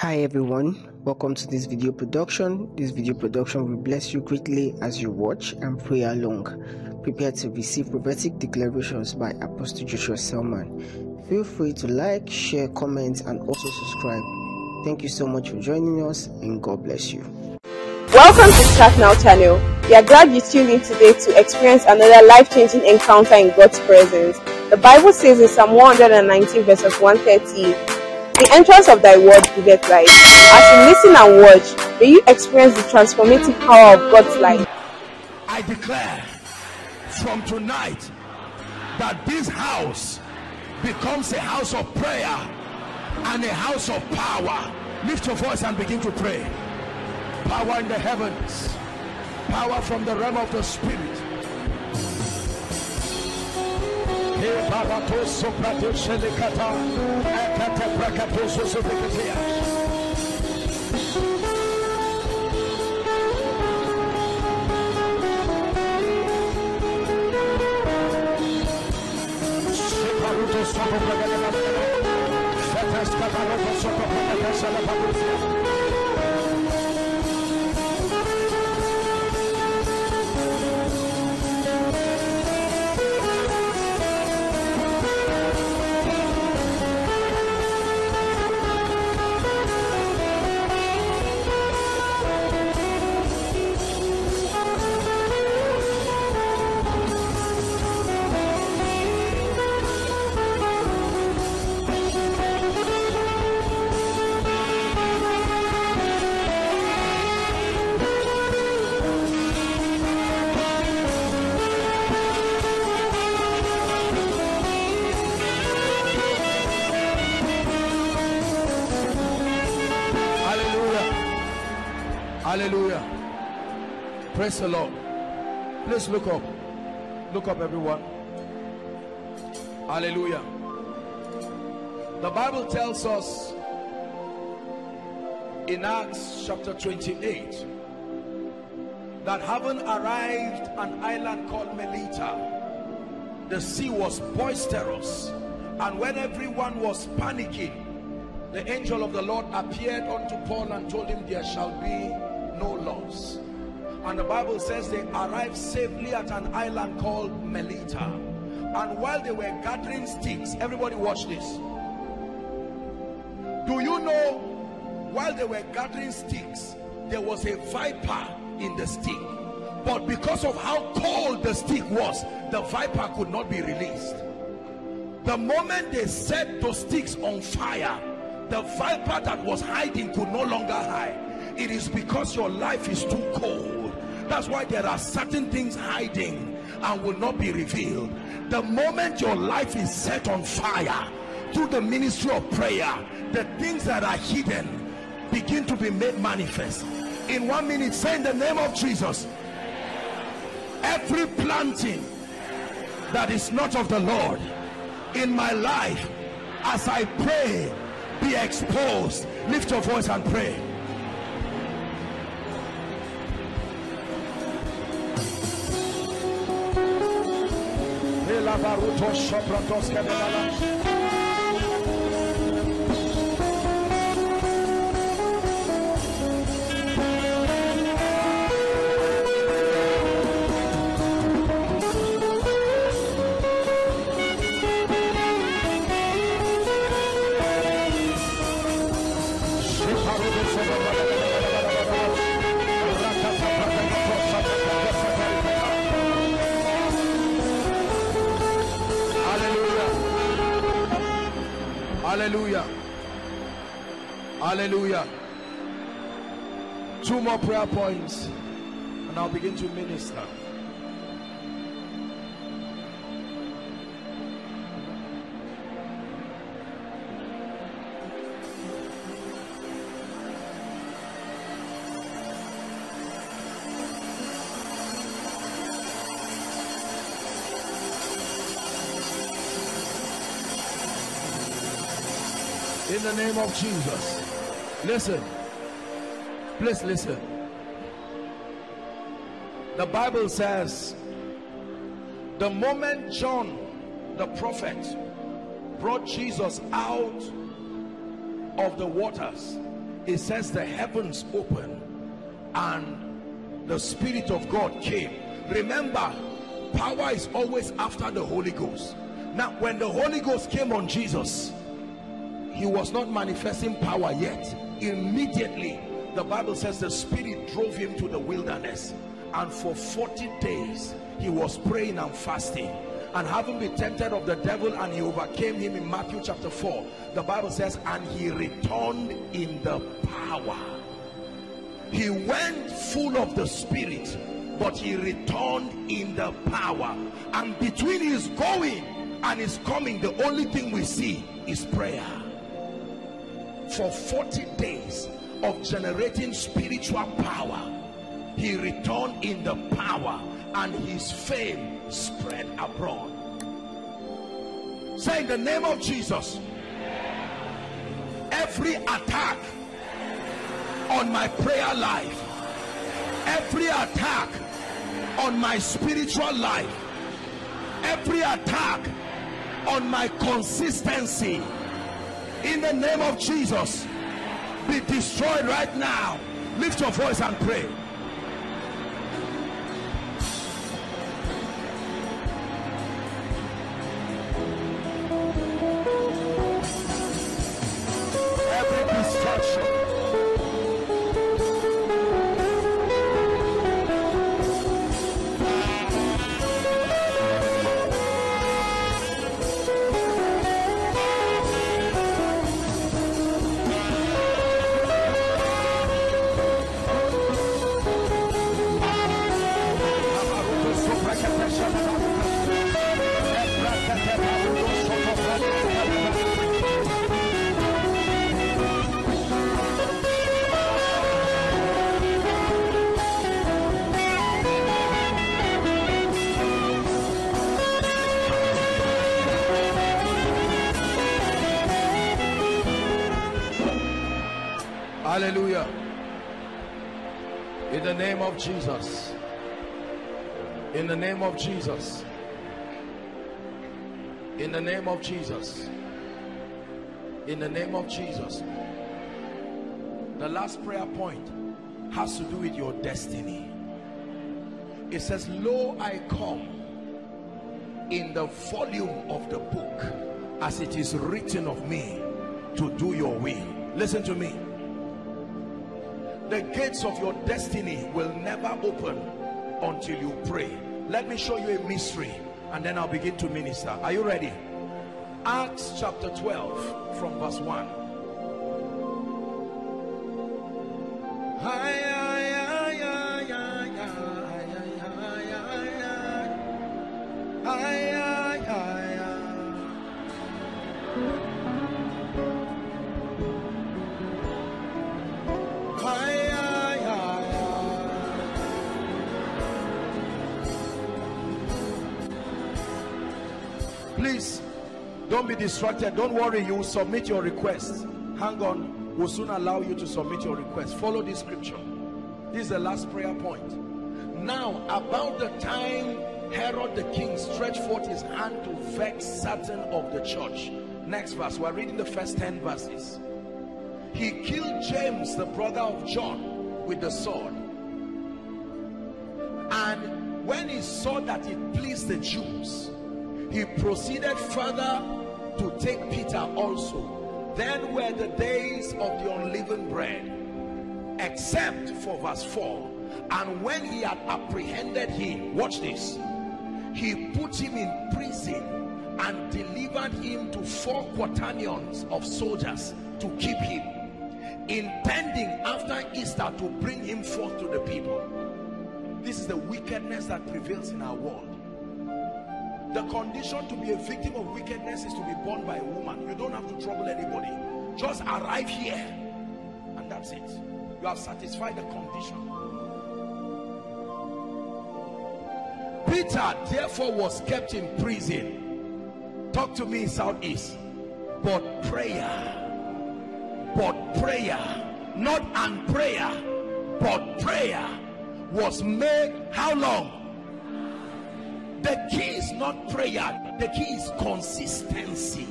Hi everyone, welcome to this video production. This video production will bless you greatly as you watch and pray along. Prepare to receive prophetic declarations by Apostle Joshua Selman. Feel free to like, share, comment, and also subscribe. Thank you so much for joining us, and God bless you. Welcome to Start Now channel. We are glad you tuned in today to experience another life-changing encounter in God's presence. The Bible says in Psalm 119 verses 130, the entrance of thy word giveth light. As you listen and watch, may you experience the transformative power of God's light. I declare from tonight that this house becomes a house of prayer and a house of power. Lift your voice and begin to pray. Power in the heavens, power from the realm of the spirit. Ebaratos Pradesh Lekata, Akata Prakatos Sophia. Sopra la galera, Fetas Cavallo, sopra. Look up. Look up, everyone. Hallelujah. The Bible tells us in Acts chapter 28 that having arrived an island called Melita, the sea was boisterous, and when everyone was panicking, the angel of the Lord appeared unto Paul and told him there shall be no loss. And the Bible says they arrived safely at an island called Melita. And while they were gathering sticks, everybody watch this. Do you know while they were gathering sticks, there was a viper in the stick. But because of how cold the stick was, the viper could not be released. The moment they set those sticks on fire, the viper that was hiding could no longer hide it is because your life is too cold that's why there are certain things hiding and will not be revealed. The moment your life is set on fire through the ministry of prayer the things that are hidden begin to be made manifest. In one minute say in the name of jesus every planting that is not of the lord in my life as i pray be exposed. Lift your voice and pray Hallelujah. Hallelujah. Two more prayer points and I'll begin to minister. in the name of Jesus. Listen, please listen. The Bible says, the moment John the prophet brought Jesus out of the waters, it says the heavens opened and the Spirit of God came. Remember, power is always after the Holy Ghost. Now, when the Holy Ghost came on Jesus, he was not manifesting power yet. Immediately, the Bible says the Spirit drove him to the wilderness, and for 40 days he was praying and fasting. And having been tempted of the devil and he overcame him in Matthew chapter 4 the Bible says and he returned in the power. He went full of the spirit but he returned in the power. And between his going and his coming the only thing we see is prayer for 40 days of generating spiritual power. He returned in the power and his fame spread abroad. Say in the name of jesus. Every attack on my prayer life every attack on my spiritual life every attack on my consistency in the name of jesus be destroyed right now. Lift your voice and pray Jesus. In the name of Jesus. In the name of Jesus. In the name of Jesus. The last prayer point has to do with your destiny. It says, Lo, I come in the volume of the book as it is written of me to do your will. Listen to me. The gates of your destiny will never open until you pray. Let me show you a mystery and then I'll begin to minister. Are you ready? Acts chapter 12 from verse 1. Don't be distracted. Don't worry, you will submit your request. Hang on, we'll soon allow you to submit your request. Follow this scripture. This is the last prayer point. Now, about the time Herod the king stretched forth his hand to vex certain of the church. Next verse, we're reading the first 10 verses. He killed James, the brother of John, with the sword. And when he saw that it pleased the Jews, he proceeded further to take Peter also. Then were the days of the unleavened bread, except for verse 4. And when he had apprehended him, watch this, he put him in prison and delivered him to four quaternions of soldiers to keep him, intending after Easter to bring him forth to the people. This is the wickedness that prevails in our world. The condition to be a victim of wickedness is to be born by a woman. You don't have to trouble anybody. Just arrive here and that's it. You have satisfied the condition. Peter therefore was kept in prison. Talk to me Southeast. But prayer, but prayer, not and prayer, but prayer was made how long? The key is not prayer, the key is consistency.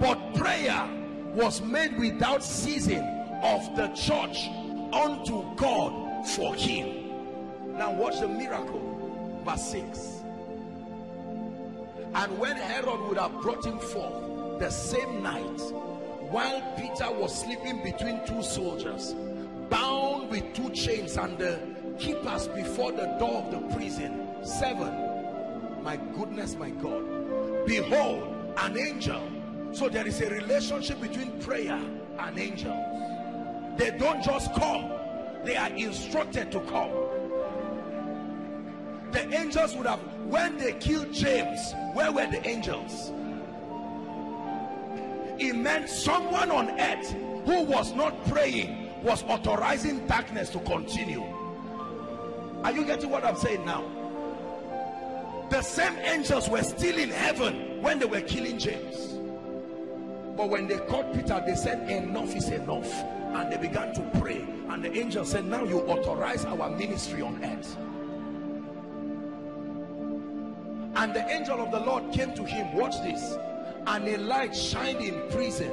But prayer was made without ceasing of the church unto God for him. Now watch the miracle. Verse 6. And when Herod would have brought him forth the same night, while Peter was sleeping between two soldiers, bound with two chains, and the keepers before the door of the prison, seven. My goodness, my God. Behold, an angel. So there is a relationship between prayer and angels. They don't just come, they are instructed to come. The angels would have, when they killed James, where were the angels? It meant someone on earth who was not praying was authorizing darkness to continue. Are you getting what I'm saying now? The same angels were still in heaven when they were killing James. But when they caught Peter, they said, Enough is enough. And they began to pray. And the angel said, Now you authorize our ministry on earth. And the angel of the Lord came to him. Watch this. And a light shined in prison.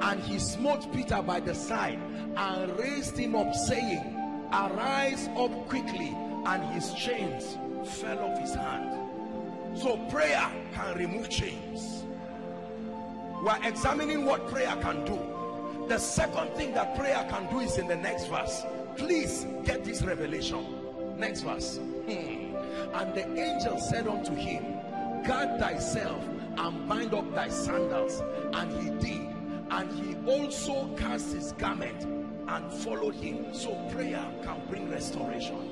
And he smote Peter by the side and raised him up, saying, Arise up quickly. And his chains fell off his hand. So prayer can remove chains. We're examining what prayer can do. The second thing that prayer can do is in the next verse. Please get this revelation. Next verse. Hmm. And the angel said unto him, Guard thyself and bind up thy sandals. And he did. And he also cast his garment and followed him. So prayer can bring restoration.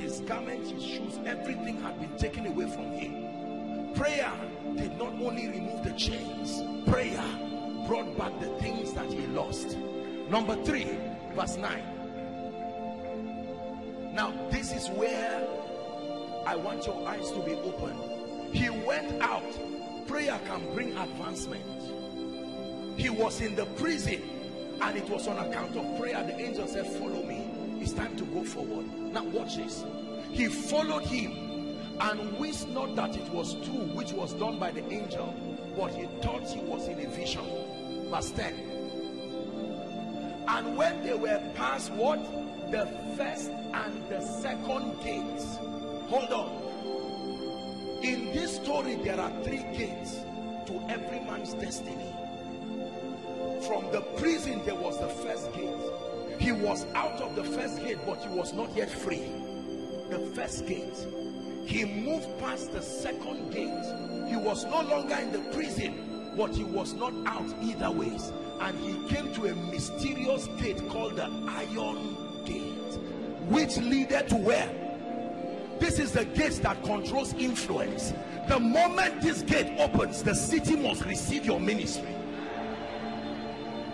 His garment, his shoes, everything had been taken away from him. Prayer did not only remove the chains, prayer brought back the things that he lost. Number three, verse 9. Now, this is where I want your eyes to be open. He went out. Prayer can bring advancement. He was in the prison and it was on account of prayer. The angel said, Follow me. It's time to go forward. Now, watch this. He followed him and wist not that it was true which was done by the angel, but he thought he was in a vision. Verse 10. And when they were past what? The first and the second gates. Hold on. In this story, there are three gates to every man's destiny. From the prison, there was the first gate. He was out of the first gate, but he was not yet free. The first gate. He moved past the second gate. He was no longer in the prison, but he was not out either ways. And he came to a mysterious gate called the Iron Gate, which leaded to where? This is the gate that controls influence. The moment this gate opens, the city must receive your ministry.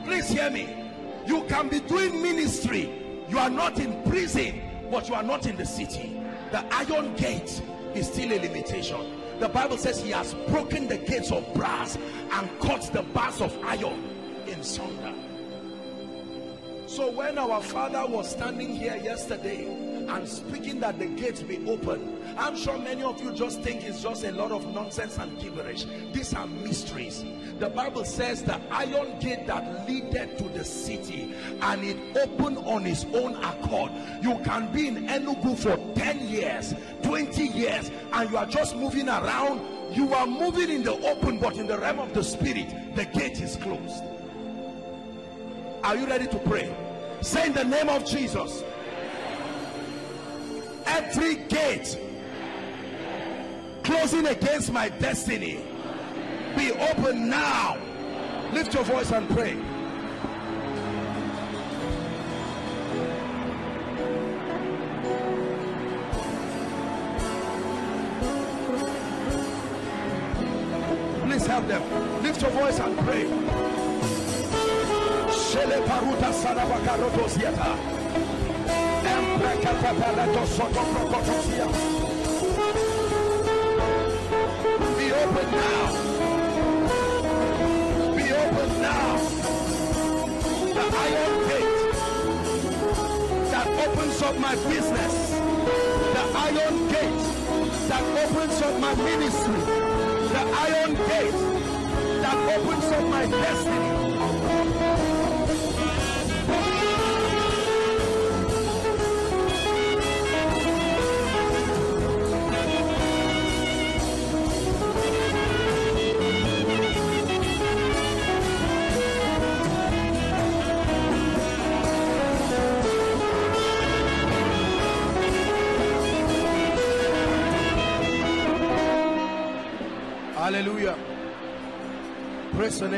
Please hear me. You can be doing ministry. You are not in prison, but you are not in the city. The iron gate is still a limitation. The Bible says he has broken the gates of brass and cut the bars of iron in sunder. So when our father was standing here yesterday and speaking that the gates be open, I'm sure many of you just think it's just a lot of nonsense and gibberish. These are mysteries. The Bible says the iron gate that leaded to the city and it opened on its own accord. You can be in Enugu for 10 years, 20 years, and you are just moving around. You are moving in the open, but in the realm of the spirit, the gate is closed. Are you ready to pray? Say in the name of Jesus. Every gate closing against my destiny be open now. Lift your voice and pray. Please help them. Lift your voice and pray. Be open now. Be open now. The iron gate that opens up my business. The iron gate that opens up my ministry. The iron gate that opens up my destiny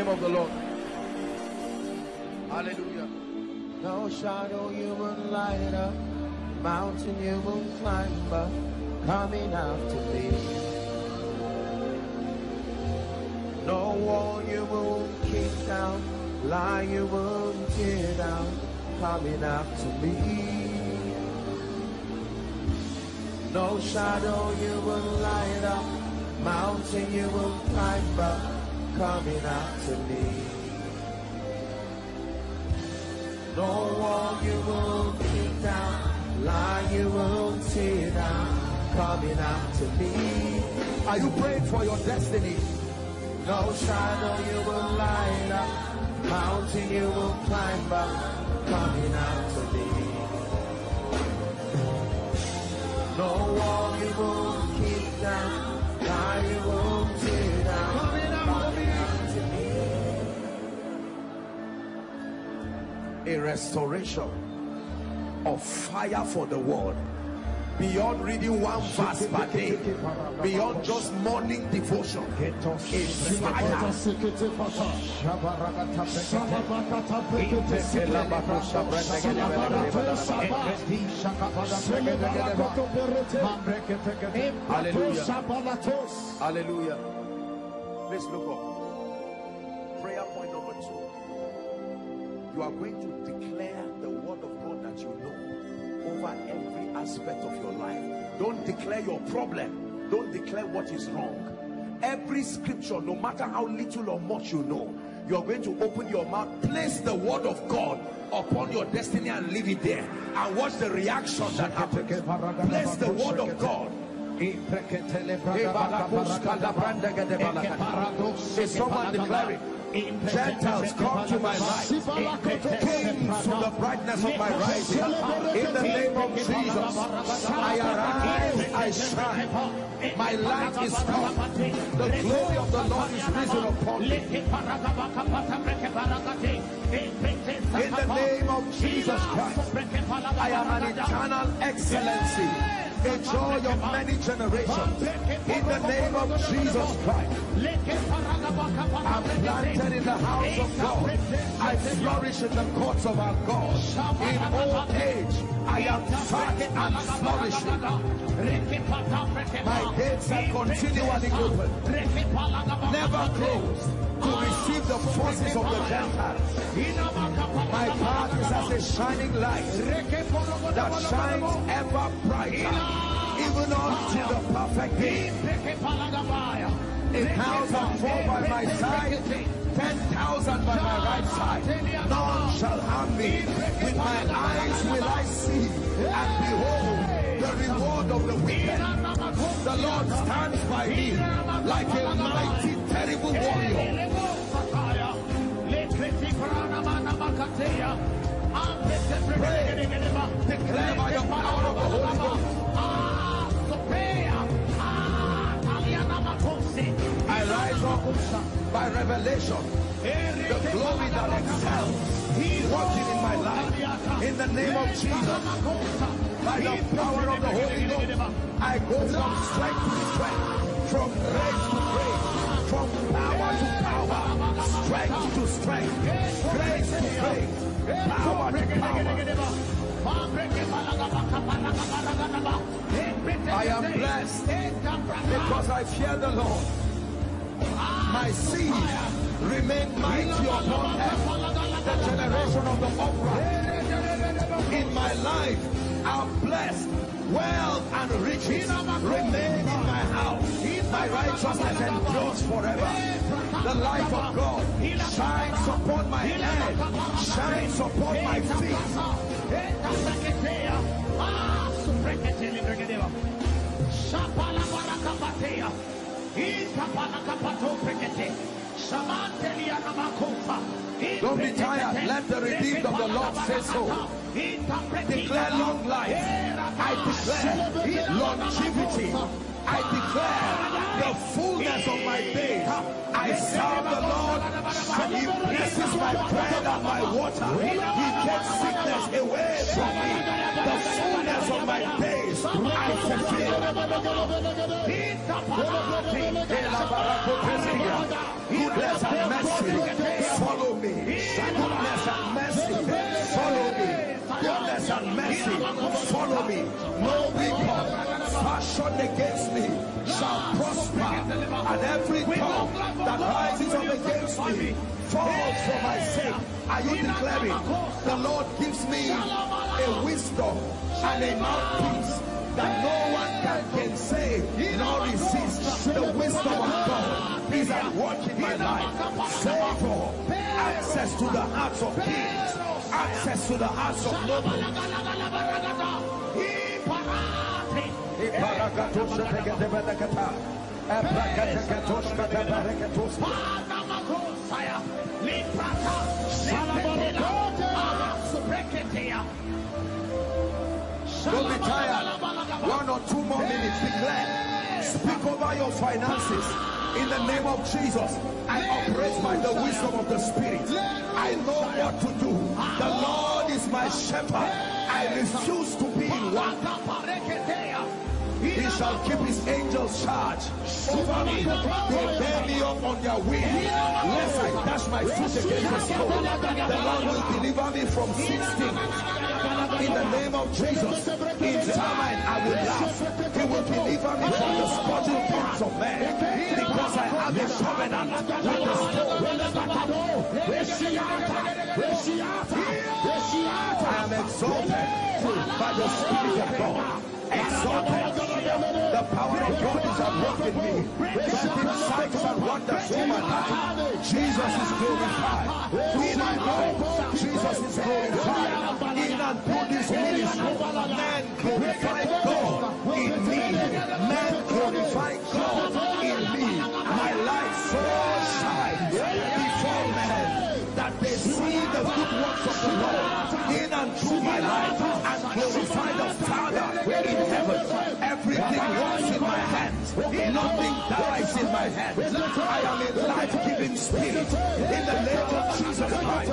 name of the Lord. Hallelujah. No shadow you will light up, mountain you will climb up, coming after me. No wall you will kick down, lie you will tear down, coming after me. No shadow you will light up, mountain you will climb up, coming after me. No wall you won't kick down, lie you won't tear down, coming after me. Are you praying for your destiny? No shadow you will light up, mountain you will climb up, coming after me. No wall you will kick down, lie you will A restoration of fire for the world. Beyond reading one verse per day, beyond just morning devotion, fire Hallelujah. Hallelujah. Let's look up. Prayer point number two. You are going to over every aspect of your life. Don't declare your problem. Don't declare what is wrong. Every scripture, no matter how little or much you know, you're going to open your mouth, place the word of God upon your destiny and leave it there. And watch the reaction that happens. Place the word of God. Is someone declaring? Gentiles come to my light. Kings to the brightness of my rising. In the name of Jesus, I arise, I shine. My light is come. The glory of the Lord is risen upon me. In the name of Jesus Christ, I am an eternal excellency, a joy of many generations. In the name of Jesus Christ, I'm planted in the house of God. I flourish in the courts of our God. In old age, I am fat and flourishing. My gates are continually open, never closed, to receive the forces of the Gentiles. My path is as a shining light that shines ever brighter, even unto the perfect day. A thousand fall by my side, ten thousand by my right side. None shall harm me. With my eyes will I see and behold the reward of the wicked. The Lord stands by me like a mighty, I rise up by revelation. The glory that excels working in my life. In the name of Jesus. By the power of the Holy Ghost. I go from strength to strength. From grace to grace. From power to power. Strength to strength. Grace to grace. Power to power. I am blessed because I fear the Lord. My seed remain mighty upon earth. The generation of the upright in my life are blessed. Wealth and riches remain in my house. My righteousness endures forever. The life of God shines upon my head, shines upon my feet. Don't be tired. Let the redeemed of the Lord say so. Declare long life. I declare longevity. I declare the fullness of my days. I serve the Lord and He blesses my bread and my water. He takes sickness away from me. The fullness of my days I fulfill. Goodness and mercy follow me. Goodness and mercy follow me. Goodness and mercy follow me. No weapon fashioned against me shall prosper, and every tongue that rises up against me falls for my sake. Are you declaring? The Lord gives me a wisdom and a mouthpiece that no one can, can say nor resist. The wisdom of God is at work in my life. Favor, access to the hearts of kings, access to the hearts of. Don't be tired. One or two more minutes. Declare. Speak over your finances. In the name of Jesus, I operate by the wisdom of the Spirit. I know what to do. The Lord is my shepherd. I refuse to be in want. He shall keep his angels charge over me. They bear me up on their wings, lest I dash my foot against the stone. The Lord will deliver me from sixteen. In the name of Jesus, in time I will laugh. He will deliver me from the scourging pains of men, because I have a covenant with the stone. I am exalted by the Spirit of God exalted. The power of God is at work in me. Granting signs and wonders in my life. Jesus is glorified. In my life, Jesus is glorified. In and through this ministry, man glorify God. Man glorify God in me. My life so shines before men that they see the good works of the Lord in and through my life and glorify the Father in heaven. Everything works in my hands. Nothing dies in my hands. I am a life-giving spirit in the name of Jesus Christ.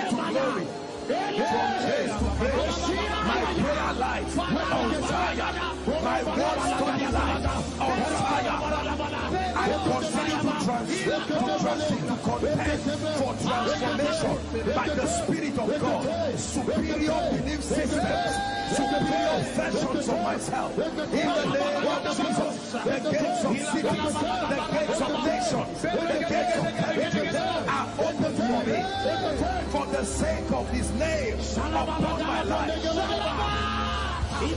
my word study life on fire. I continue to translate, to translate, to contend for transformation by the Spirit of God. Superior belief systems, superior versions of myself. In the name of Jesus, the gates of cities, the gates of nations, the gates of territories are open for me for the sake of His name upon my life. Don't be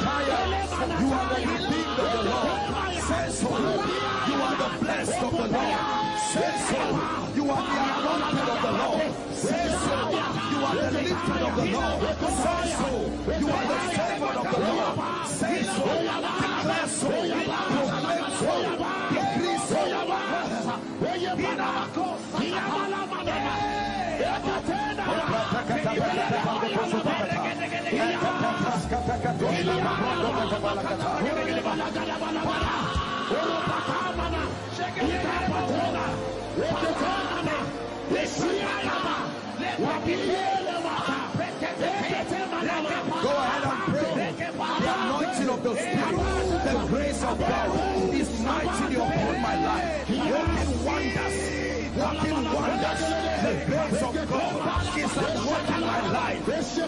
tired. You are the redeemed of the Lord. Say so. You are the blessed of the Lord. Say so. You are the anointed of the Lord. Say so. You are the lifted of the Lord. Say so. You are the favored of the Lord. Say so. Declare so. Proclaim so. Decree so. Go ahead and pray. The anointing of the Spirit, the grace of God is mighty upon my life. Working wonders, working wonders. The grace of God is at work in my life.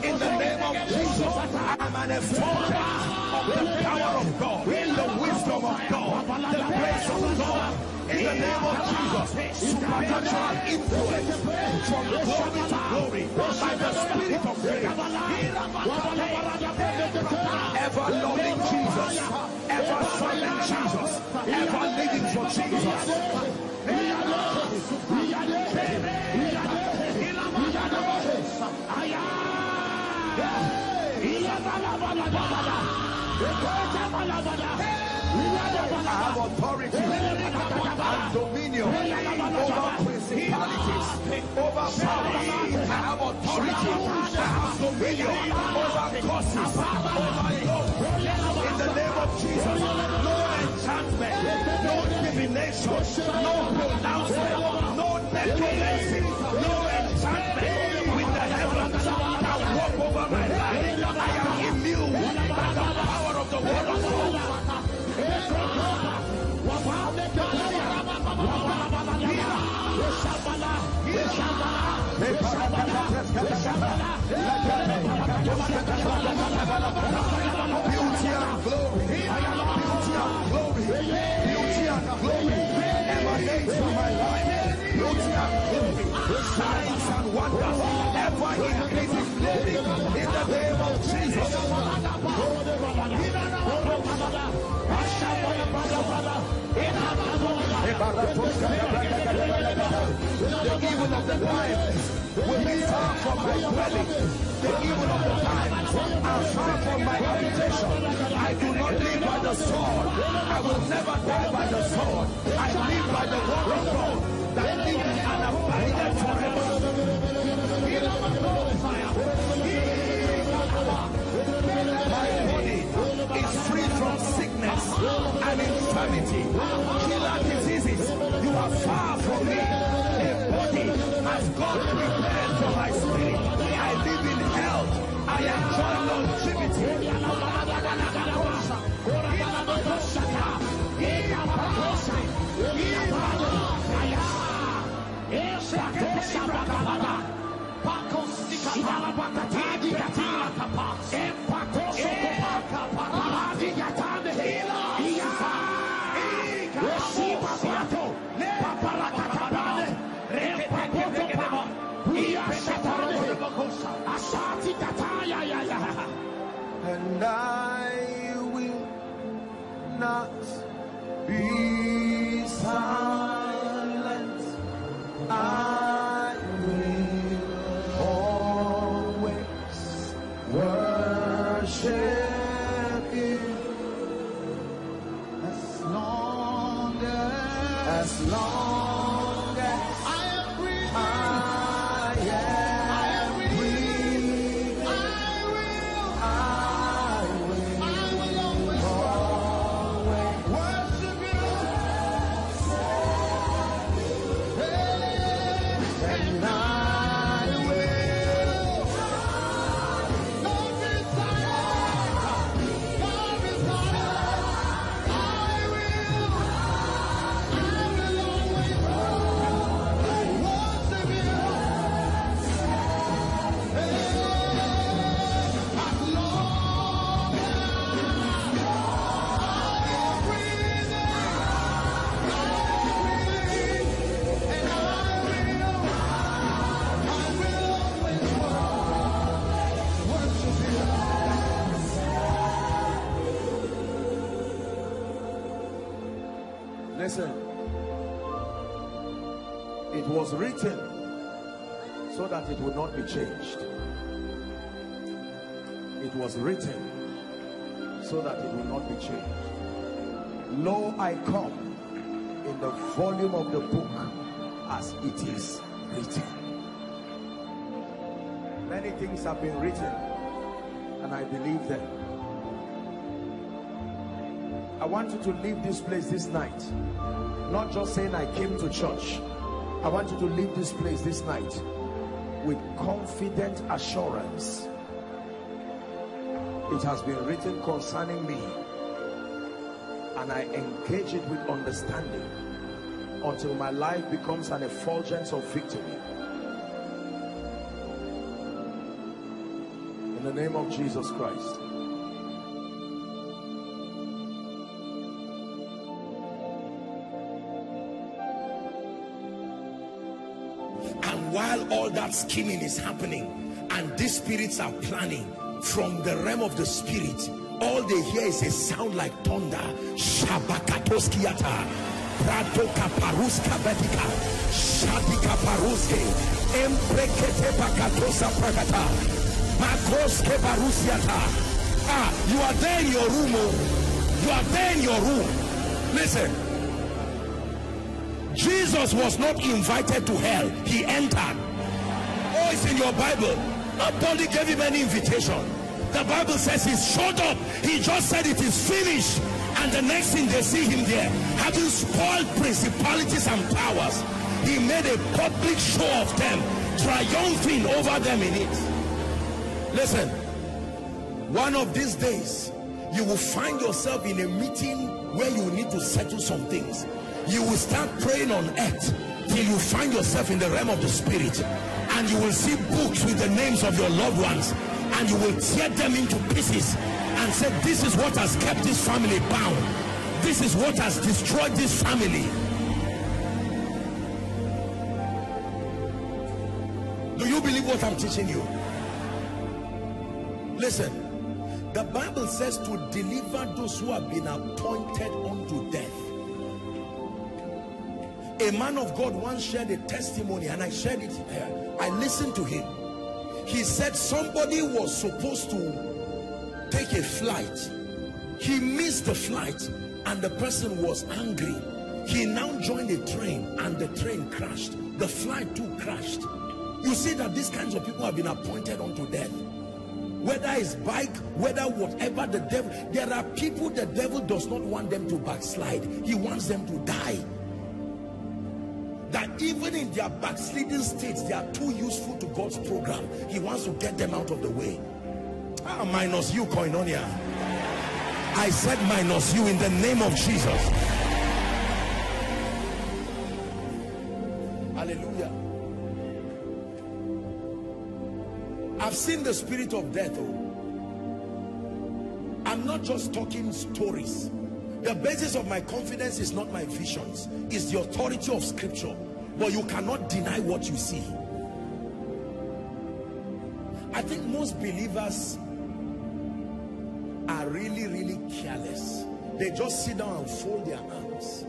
In the name of Jesus, I am an exponent of the power of God, in the wisdom of God, the grace of God. In the name of Jesus, supernatural influence from glory to glory by the Spirit of grace. Ever loving Jesus, ever serving Jesus, ever living for Jesus. I have authority and dominion over principalities, over power. I have authority, I have dominion over causes, over law. In the name of Jesus, enchantment, no divination, no pronouncement, no necromancy, no enchantment. With the heavens that walk over my life. I am immune by the power of the word of God. From my life. And glory, signs and wonders, ever increasing in the name of Jesus. The evil of the will be far from my dwelling. The evil of the times are far from my habitation. I do not live by the sword. I will never die by the sword. I live by the word of God that liveth and abideth forever. My body is free from sickness and infirmity. Killer diseases, you are far from me. A body has God prepared for my spirit. I live in health. I enjoy longevity. And I will not be silent. I that it would not be changed. It was written so that it will not be changed. Lo, I come in the volume of the book as it is written. Many things have been written and I believe them. I want you to leave this place this night. Not just saying I came to church. I want you to leave this place this night with confident assurance. It has been written concerning me and I engage it with understanding until my life becomes an effulgence of victory. In the name of Jesus Christ. All that scheming is happening and these spirits are planning from the realm of the spirit, all they hear is a sound like thunder. Shabakatoskiata. Prato kaparuska vedika. Shadika paruske. Emprekete prakata. Makoske barusiata. Ah, you are there in your room. Oh. You are there in your room. Listen. Jesus was not invited to hell. He entered. It's in your Bible. Nobody gave him any invitation. The Bible says he showed up. He just said it is finished. And the next thing they see him there, having spoiled principalities and powers, he made a public show of them, triumphing over them in it. Listen, one of these days, you will find yourself in a meeting where you need to settle some things. You will start praying on earth till you find yourself in the realm of the spirit and you will see books with the names of your loved ones and you will tear them into pieces and say this is what has kept this family bound. This is what has destroyed this family. Do you believe what i'm teaching you? Listen. The bible says to deliver those who have been appointed unto death a man of god once shared a testimony and i shared it here. I listened to him. He said somebody was supposed to take a flight. He missed the flight and the person was angry. He now joined a train and the train crashed. The flight too crashed. You see that these kinds of people have been appointed unto death. Whether it's bike whether whatever the devil there are people the devil does not want them to backslide. He wants them to die that even in their backsliding states they are too useful to God's program. He wants to get them out of the way. Ah, minus you koinonia. I said minus you in the name of Jesus. Hallelujah. I've seen the spirit of death oh. I'm not just talking stories the basis of my confidence is not my visions. It's the authority of scripture. But you cannot deny what you see. I think most believers are really really careless. They just sit down and fold their arms.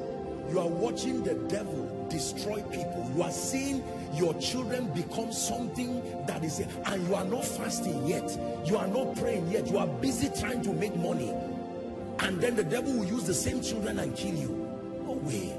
You are watching the devil destroy people. You are seeing your children become something that is and you are not fasting yet. You are not praying yet. You are busy trying to make money and then the devil will use the same children and kill you. No way.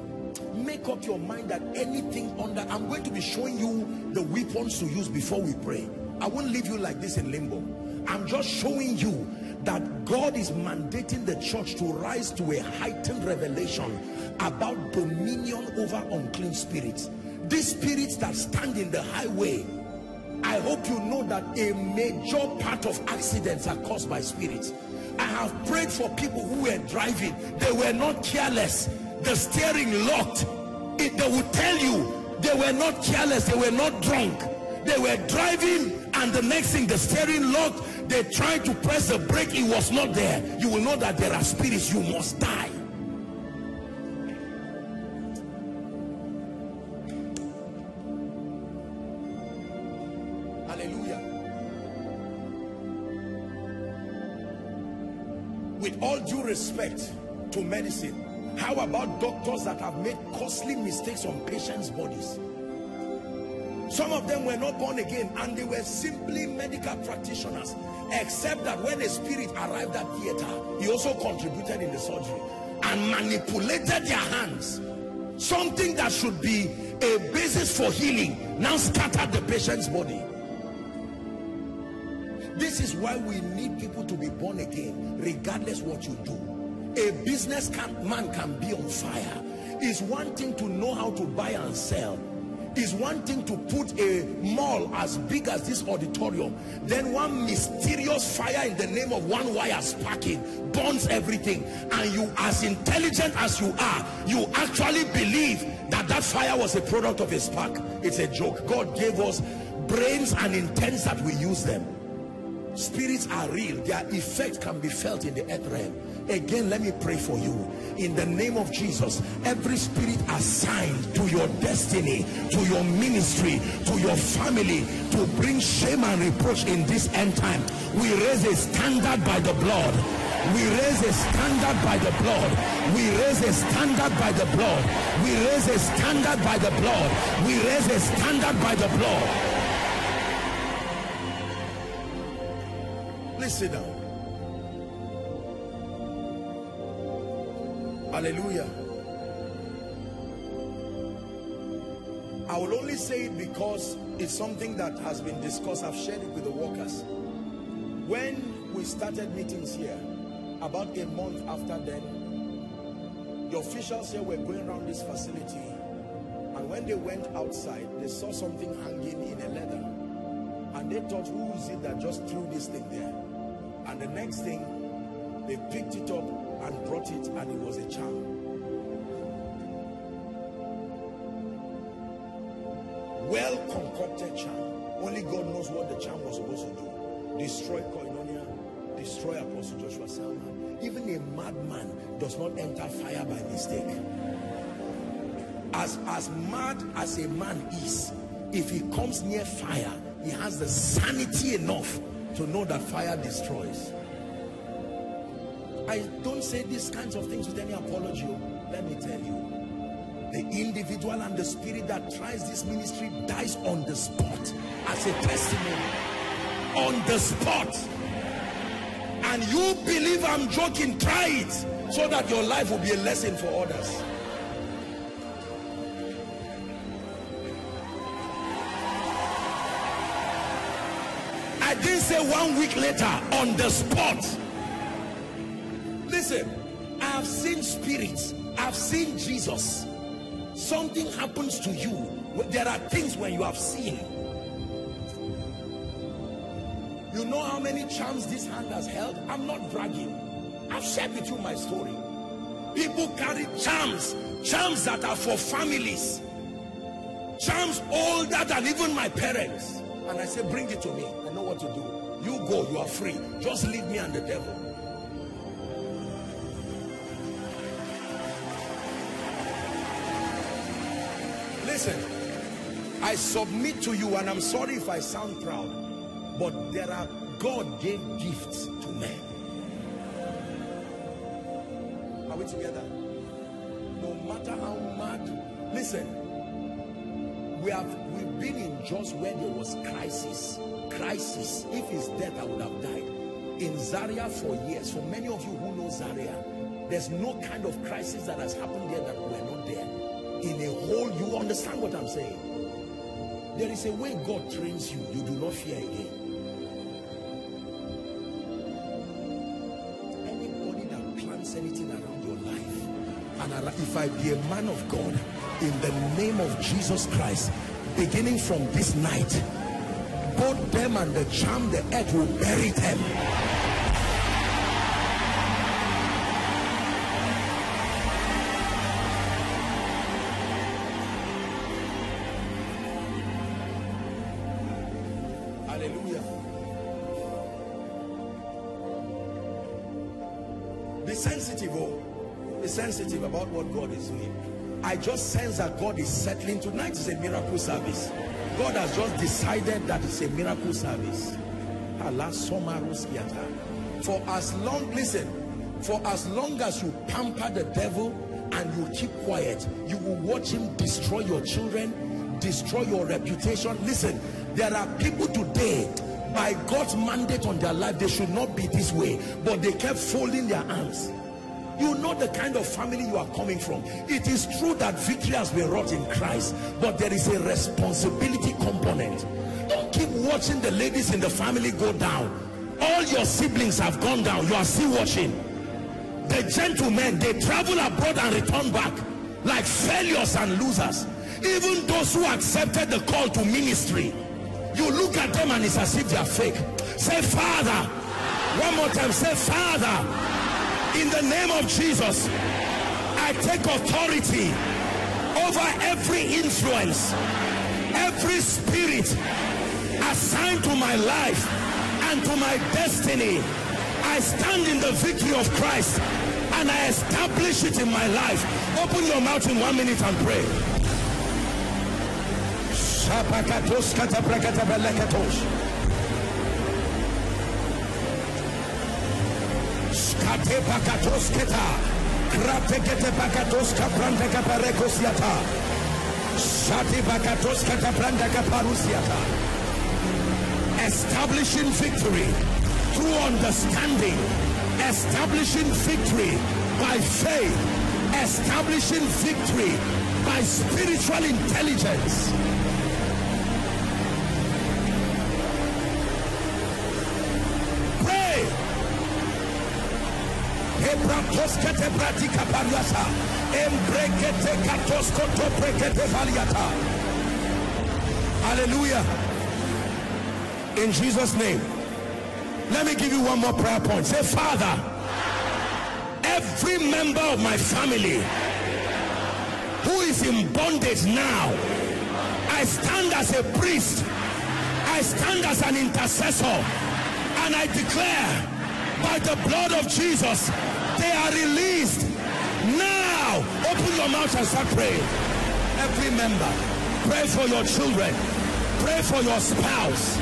Make up your mind that anything under i'm going to be showing you the weapons to use before we pray. I won't leave you like this in limbo. I'm just showing you that god is mandating the church to rise to a heightened revelation about dominion over unclean spirits. These spirits that stand in the highway I hope you know that a major part of accidents are caused by spirits. I have prayed for people who were driving. They were not careless. The steering locked. It, they would tell you they were not careless. They were not drunk. They were driving and the next thing the steering locked. They tried to press the brake. It was not there. You will know that there are spirits. You must die. Respect to medicine, how about doctors that have made costly mistakes on patients' bodies? Some of them were not born again and they were simply medical practitioners except that when a spirit arrived at theater, he also contributed in the surgery and manipulated their hands. Something that should be a basis for healing now scattered the patient's body. This is why we need people to be born again, regardless what you do. A business can, man can be on fire. It's one thing to know how to buy and sell. It's one thing to put a mall as big as this auditorium. Then one mysterious fire in the name of one wire sparking burns everything. And you, as intelligent as you are, you actually believe that that fire was a product of a spark. It's a joke. God gave us brains and intents that we use them spirits are real. Their effect can be felt in the earth realm. Again let me pray for you. In the name of jesus every spirit assigned to your destiny to your ministry to your family to bring shame and reproach in this end time we raise a standard by the blood. We raise a standard by the blood. We raise a standard by the blood. We raise a standard by the blood. We raise a standard by the blood Please sit down. Hallelujah. I will only say it because it's something that has been discussed. I've shared it with the workers. When we started meetings here, about a month after then, the officials here were going around this facility. And when they went outside, they saw something hanging in a leather. And they thought, who is it that just threw this thing there? And the next thing, they picked it up and brought it, and it was a charm. Well concocted charm. Only God knows what the charm was supposed to do. Destroy Koinonia, destroy Apostle Joshua Selman. Even a madman does not enter fire by mistake. As, as mad as a man is, if he comes near fire, he has the sanity enough to know that fire destroys. I don't say these kinds of things with any apology. Let me tell you. The individual and the spirit that tries this ministry dies on the spot as a testimony. On the spot. And you believe I'm joking, try it so that your life will be a lesson for others. Say one week later on the spot. Listen, I have seen spirits, I've seen Jesus. Something happens to you. There are things when you have seen. You know how many charms this hand has held? I'm not bragging. I've shared with you my story. People carry charms, charms that are for families, charms older than even my parents. And I say, bring it to me. I know what to do. You go, you are free. Just leave me and the devil. Listen, I submit to you and I'm sorry if I sound proud, but there are God gave gifts to men. Are we together? No matter how mad, listen, we have we've been in just where there was crisis. Crisis. If it's death, I would have died. In Zaria for years, for many of you who know Zaria, there's no kind of crisis that has happened there that we're not there in a whole you understand what i'm saying there is a way god trains you you do not fear again anybody that plans anything around your life and if i be a man of god in the name of jesus christ beginning from this night both them and the charm the earth will bury them I just sense that God is settling. Tonight is a miracle service. God has just decided that it's a miracle service. For as long, listen, for as long as you pamper the devil and you keep quiet, you will watch him destroy your children, destroy your reputation. Listen, there are people today, by God's mandate on their life, they should not be this way, but they kept folding their arms. You know the kind of family you are coming from. It is true that victory has been wrought in Christ, but there is a responsibility component. Don't keep watching the ladies in the family go down. All your siblings have gone down. You are still watching. The gentlemen, they travel abroad and return back like failures and losers. Even those who accepted the call to ministry, you look at them and it's as if they are fake. Say, Father. One more time. Say, Father. In the name of Jesus, I take authority over every influence, every spirit assigned to my life and to my destiny. I stand in the victory of Christ and I establish it in my life. Open your mouth in one minute and pray. Skate pakatosketa. Kratekete pakatoska pranda kaparekosiata. Shati pakatoska pranda kaparusiata. Establishing victory through understanding. Establishing victory by faith. establishing victory by spiritual intelligence. Hebratoskete pratika. Embrekete katoskoto valiata. Hallelujah. In Jesus' name. Let me give you one more prayer point. Say, Father, every member of my family who is in bondage now, I stand as a priest, I stand as an intercessor, and I declare by the blood of Jesus, they are released now. Open your mouth and start praying. Every member, pray for your children, pray for your spouse.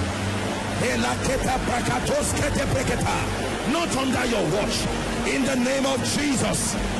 Not under your watch. In the name of Jesus.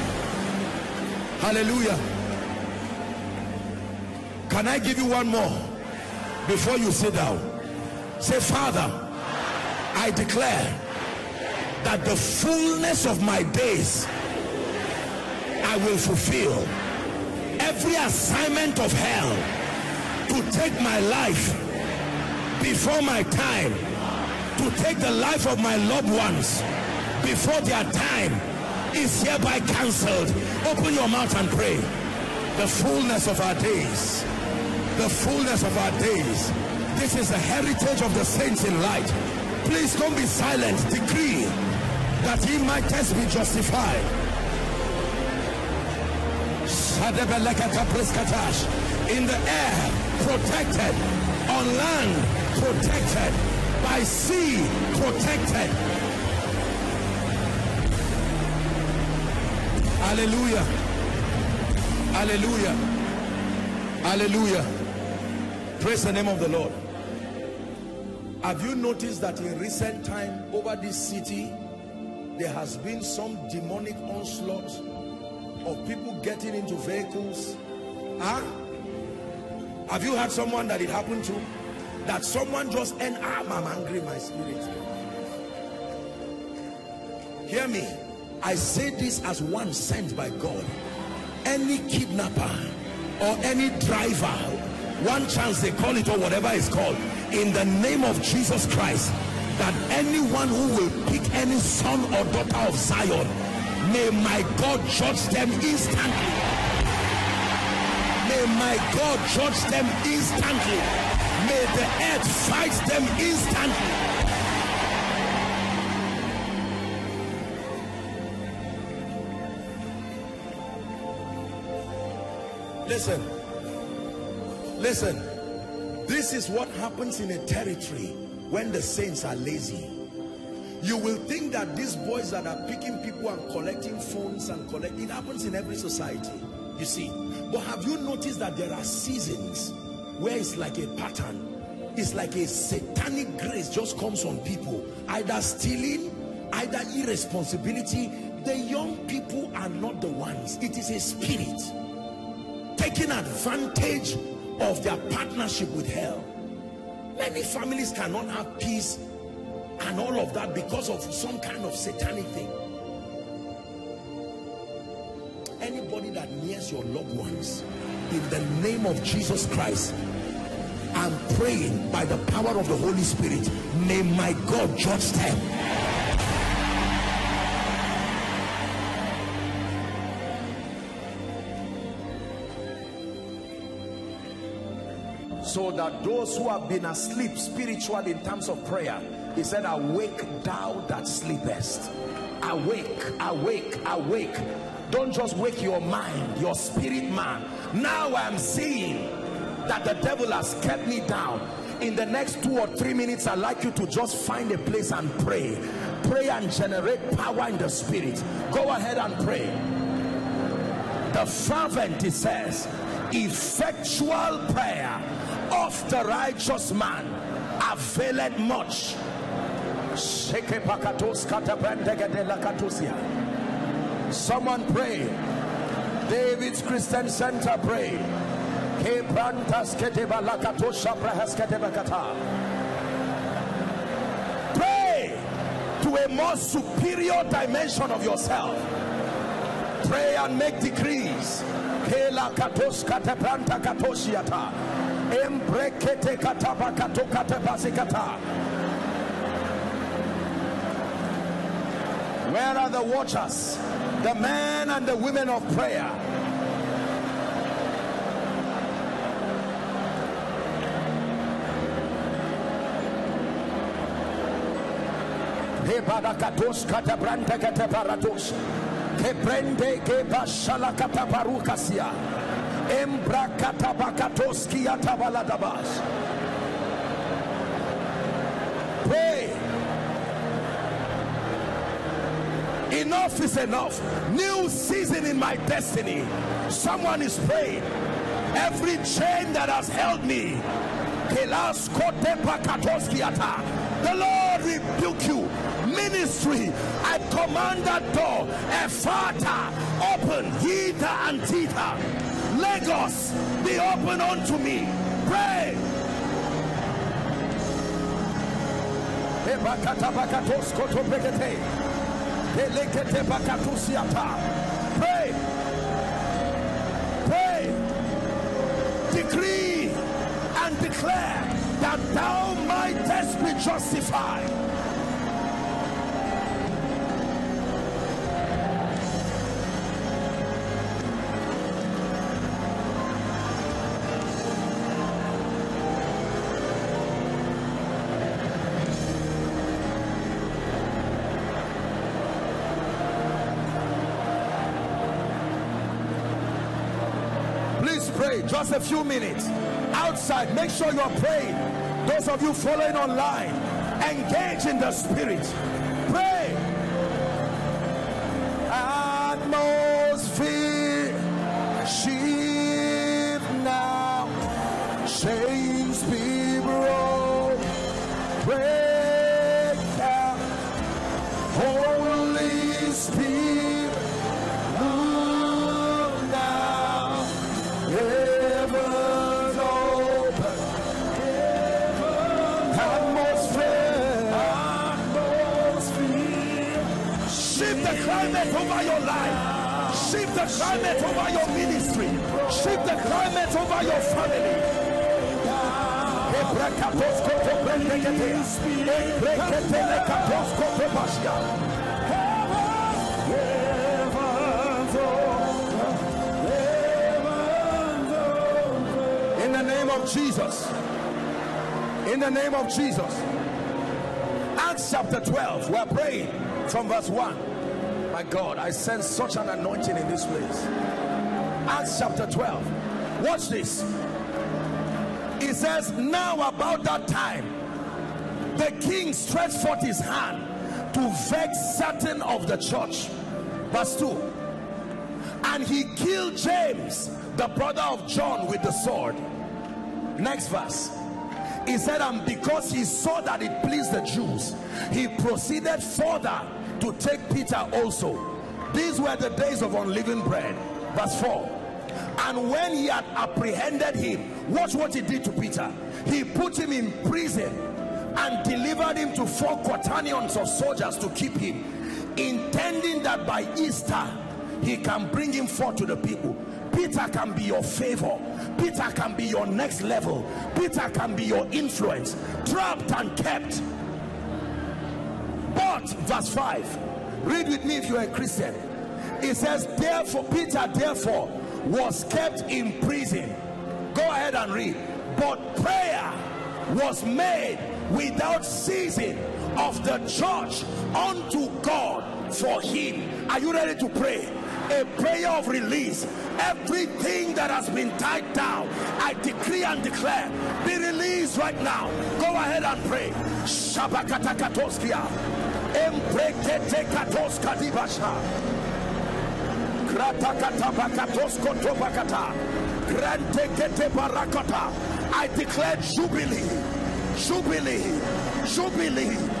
Hallelujah. Can I give you one more before you sit down? Say, Father, I declare that the fullness of my days I will fulfill. Every assignment of hell to take my life before my time, to take the life of my loved ones before their time is hereby cancelled. Open your mouth and pray. The fullness of our days. The fullness of our days. This is the heritage of the saints in light. Please don't be silent. Decree that he might test be justified. In the air, protected. On land, protected. By sea, protected. Hallelujah. Hallelujah. Hallelujah. Praise the name of the Lord. Have you noticed that in recent time over this city, there has been some demonic onslaught of people getting into vehicles? Huh? Have you had someone that it happened to? That someone just and ah, I'm angry my spirit. Hear me. I say this as one sent by God. Any kidnapper or any driver, one chance they call it or whatever it's called, in the name of Jesus Christ, that anyone who will pick any son or daughter of Zion, may my God judge them instantly. May my God judge them instantly. May the earth fight them instantly. Listen. Listen. This is what happens in a territory when the saints are lazy. You will think that these boys that are picking people and collecting phones and collecting, it happens in every society. You see. But have you noticed that there are seasons where it's like a pattern? It's like a satanic grace just comes on people. Either stealing, either irresponsibility. The young people are not the ones. It is a spirit taking advantage of their partnership with hell. Many families cannot have peace and all of that because of some kind of satanic thing. Anybody that nears your loved ones, in the name of Jesus Christ, I'm praying by the power of the Holy Spirit, may my God judge them. So that those who have been asleep spiritually in terms of prayer he said awake thou that sleepest. Awake awake awake. Don't just wake your mind your spirit man. Now i'm seeing that the devil has kept me down. In the next two or three minutes i'd like you to just find a place and pray. Pray and generate power in the spirit. Go ahead and pray. The fervent it says effectual prayer of the righteous man availeth much. Someone pray. David's christian center pray. Pray to a more superior dimension of yourself. Pray and make decrees embrekete where are the watchers? The men and the women of prayer. Hebadakatos katabrante. Kebrende ke bashala kata parukasia. Embra kata bakatos baladabas. Pray. Enough is enough. New season in my destiny. Someone is praying. Every chain that has held me. The Lord rebuke you ministry I command that door Ephata open Hita and Tita Lagos be open unto me. Pray. Pray. Pray. Decree and declare that thou mightest be justified a few minutes. Outside make sure you're praying. Those of you following online engage in the spirit climate over your life. Shift the climate over your ministry. Shift the climate over your family. In the name of Jesus. In the name of Jesus. Acts chapter 12 we're praying from verse 1 my God I sense such an anointing in this place. Acts chapter 12 watch this. It says now about that time the king stretched forth his hand to vex certain of the church. Verse 2 and he killed James the brother of John with the sword. Next verse. He said and because he saw that it pleased the Jews he proceeded further to take Peter also. These were the days of unleavened bread. Verse 4 and when he had apprehended him watch what he did to Peter. He put him in prison and delivered him to four quaternions of soldiers to keep him intending that by Easter he can bring him forth to the people. Peter can be your favor. Peter can be your next level. Peter can be your influence. Trapped and kept but verse 5 read with me if you're a Christian. It says therefore Peter therefore was kept in prison. Go ahead and read. But prayer was made without ceasing of the church unto God for him. Are you ready to pray a prayer of release. Everything that has been tied down I decree and declare be released right now. Go ahead and pray. Shabakatakatoskia. Embrekete katos kadibasha. Kratakata bakatos kotobakata. Grantekete barakata. I declare jubilee, jubilee, jubilee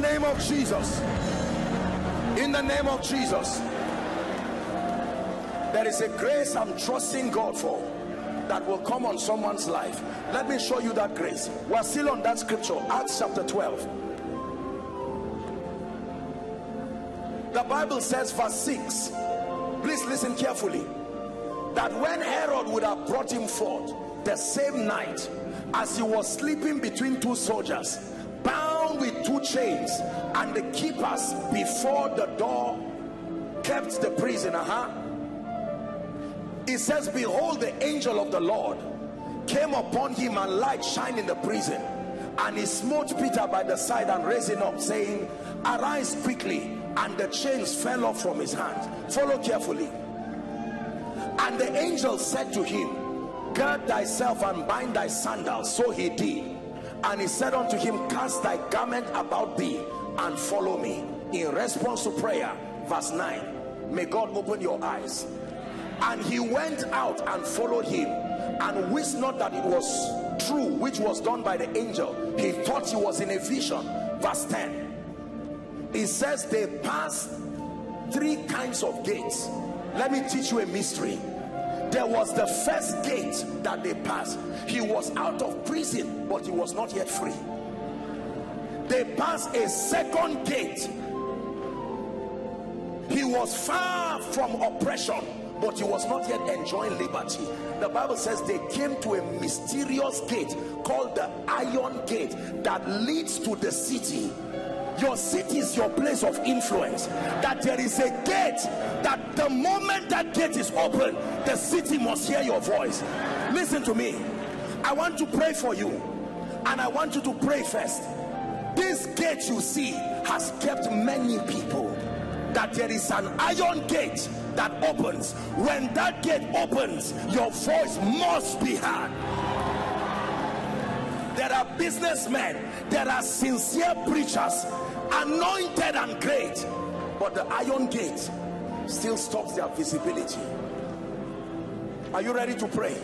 the name of Jesus. In the name of Jesus. There is a grace I'm trusting God for that will come on someone's life. Let me show you that grace. We're still on that scripture, Acts chapter 12. The Bible says, verse 6. Please listen carefully. That when Herod would have brought him forth the same night, as he was sleeping between two soldiers, bound with two chains, and the keepers before the door kept the prisoner. Huh? It says, Behold, the angel of the Lord came upon him, and light shined in the prison. And he smote Peter by the side and raised him up, saying, Arise quickly. And the chains fell off from his hand. Follow carefully. And the angel said to him, Gird thyself and bind thy sandals. So he did. And he said unto him, Cast thy garment about thee and follow me. In response to prayer, verse 9, May God open your eyes. And he went out and followed him and wist not that it was true, which was done by the angel. He thought he was in a vision. Verse 10. It says they passed three kinds of gates. Let me teach you a mystery there was the first gate that they passed. He was out of prison but he was not yet free. They passed a second gate. He was far from oppression but he was not yet enjoying liberty. The bible says they came to a mysterious gate called the iron gate that leads to the city your city is your place of influence. That there is a gate that the moment that gate is open the city must hear your voice. Listen to me. I want to pray for you and i want you to pray first. This gate you see has kept many people. That there is an iron gate that opens. When that gate opens your voice must be heard there are businessmen there are sincere preachers anointed and great but the iron gate still stops their visibility. Are you ready to pray?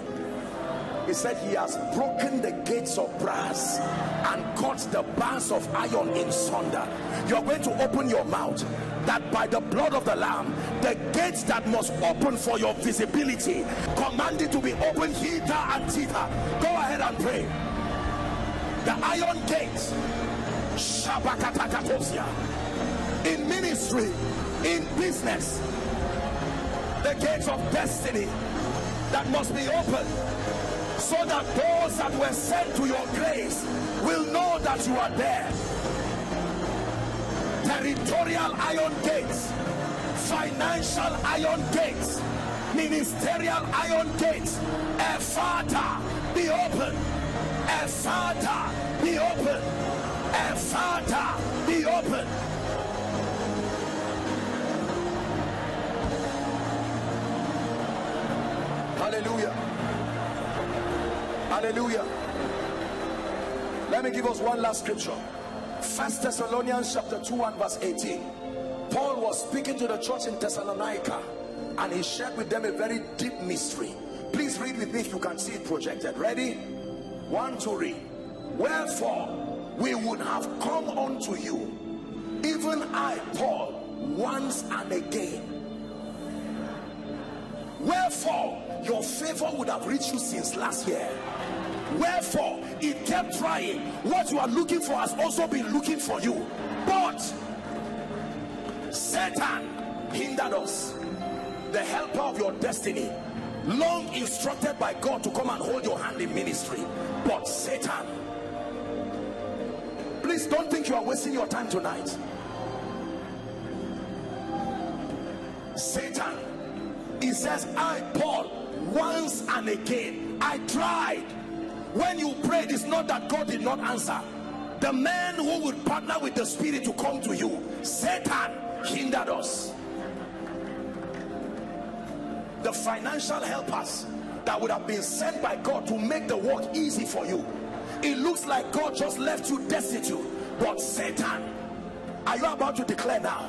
He said he has broken the gates of brass and cut the bars of iron in sunder. You're going to open your mouth that by the blood of the lamb the gates that must open for your visibility command it to be opened hither and thither. Go ahead and pray the iron gates. In ministry in business. The gates of destiny that must be open so that those that were sent to your grace will know that you are there. Territorial iron gates. Financial iron gates. Ministerial iron gates. Father, be open Ephata be open. Ephata be open. Hallelujah. Hallelujah. Let me give us one last scripture. First thessalonians chapter 2 and verse 18 paul was speaking to the church in thessalonica and he shared with them a very deep mystery. Please read with me if you can see it projected. Ready one to read wherefore we would have come unto you even i paul once and again. Wherefore your favor would have reached you since last year. Wherefore it kept trying. What you are looking for has also been looking for you. But Satan hindered us. The helper of your destiny, long instructed by God to come and hold your hand in ministry, but Satan. Please don't think you are wasting your time tonight. Satan, he says, I, Paul, once and again, I tried. When you prayed, it's not that God did not answer. The man who would partner with the Spirit to come to you, Satan, hindered us the financial helpers that would have been sent by God to make the work easy for you. It looks like God just left you destitute but Satan are you about to declare now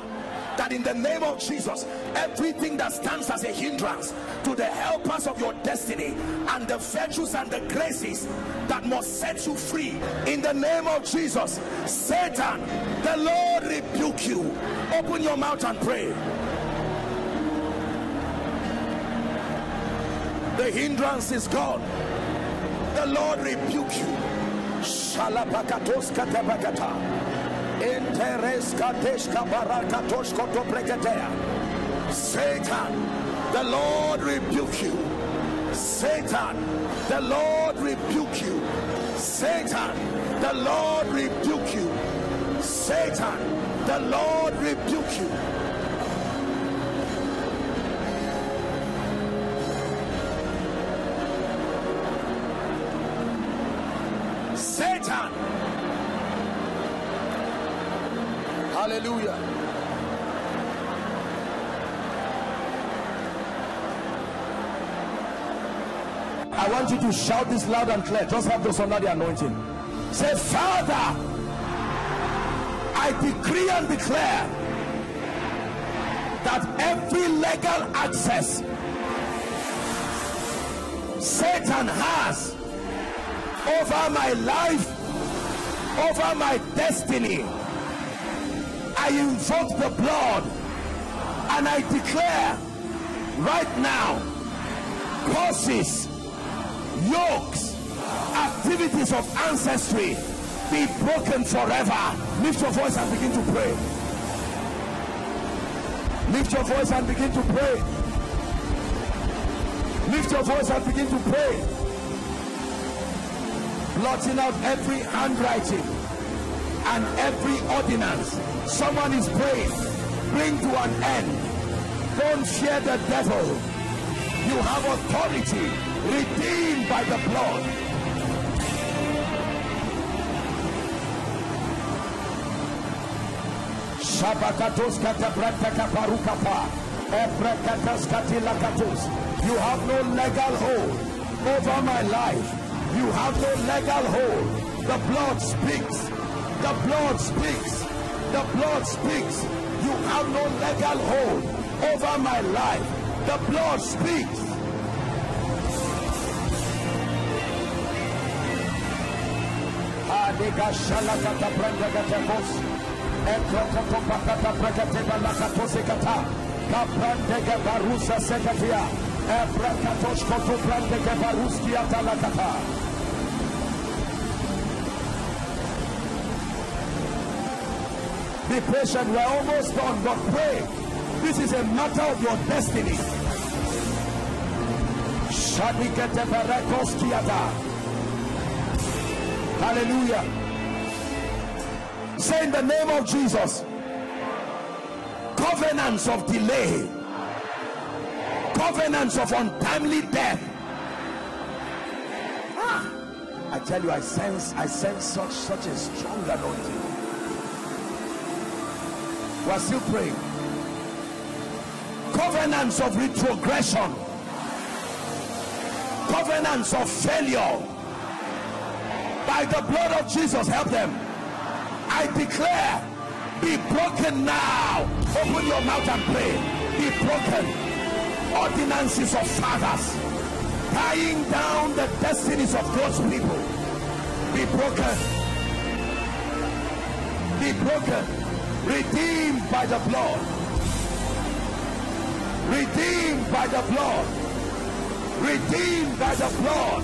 that in the name of Jesus everything that stands as a hindrance to the helpers of your destiny and the virtues and the graces that must set you free in the name of Jesus Satan the Lord rebuke you. Open your mouth and pray the hindrance is gone. The lord rebuke you. Shalapakatos katabakata interes kateshka barakatos kotopreketea satan the lord rebuke you. Satan the lord rebuke you. Satan the lord rebuke you. Satan the lord rebuke you shout this loud and clear. Just have those under the anointing. Say, Father, I decree and declare that every legal access Satan has over my life over my destiny I invoke the blood and I declare right now causes yokes. Activities of ancestry be broken forever. Lift your voice and begin to pray. Lift your voice and begin to pray. Lift your voice and begin to pray. Blotting out every handwriting and every ordinance. Someone is praying. Bring to an end. Don't fear the devil. You have authority redeemed by the blood. Shabakatos katabrantaka parukapa Ebrakatas katilakatos You have no legal hold over my life. You have no legal hold. The blood speaks. The blood speaks. The blood speaks. You have no legal hold over my life. The blood speaks Baruski atalakata Be patient, we're almost done, but pray. This is a matter of your destiny. Hallelujah. Say in the name of Jesus, covenants of delay, covenants of untimely death. Ah, I tell you, I sense, I sense such such a strong anointing. We're still praying. Covenants of retrogression, covenants of failure. By the blood of Jesus, help them. I declare, be broken now. Open your mouth and pray. Be broken. Ordinances of fathers tying down the destinies of God's people. Be broken. Be broken redeemed by the blood redeemed by the blood redeemed by the blood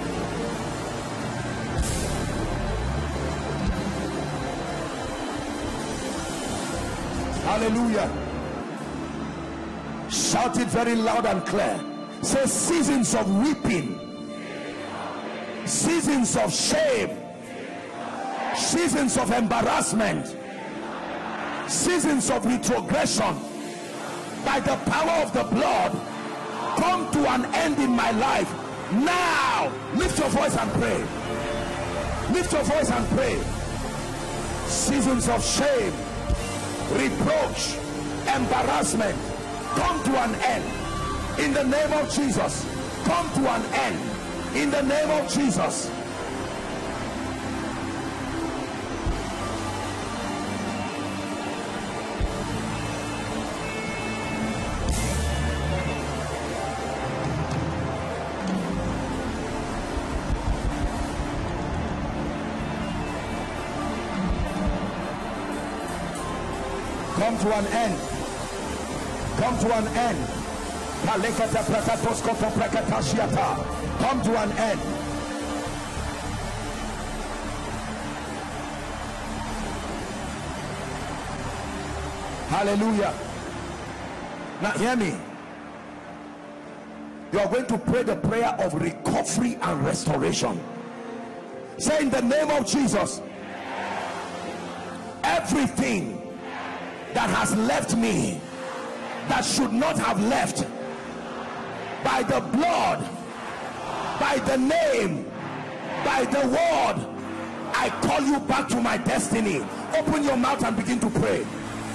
Hallelujah. Shout it very loud and clear. Say seasons of weeping, seasons of shame, seasons of embarrassment, seasons of retrogression by the power of the blood come to an end in my life. Now, lift your voice and pray. Lift your voice and pray. Seasons of shame, reproach, embarrassment come to an end in the name of Jesus. Come to an end in the name of Jesus. To an end. Come to an end. Come to an end. Hallelujah. Now hear me. You are going to pray the prayer of recovery and restoration. Say in the name of jesus everything that has left me that should not have left. By the blood by the name by the word I call you back to my destiny. Open your mouth and begin to pray.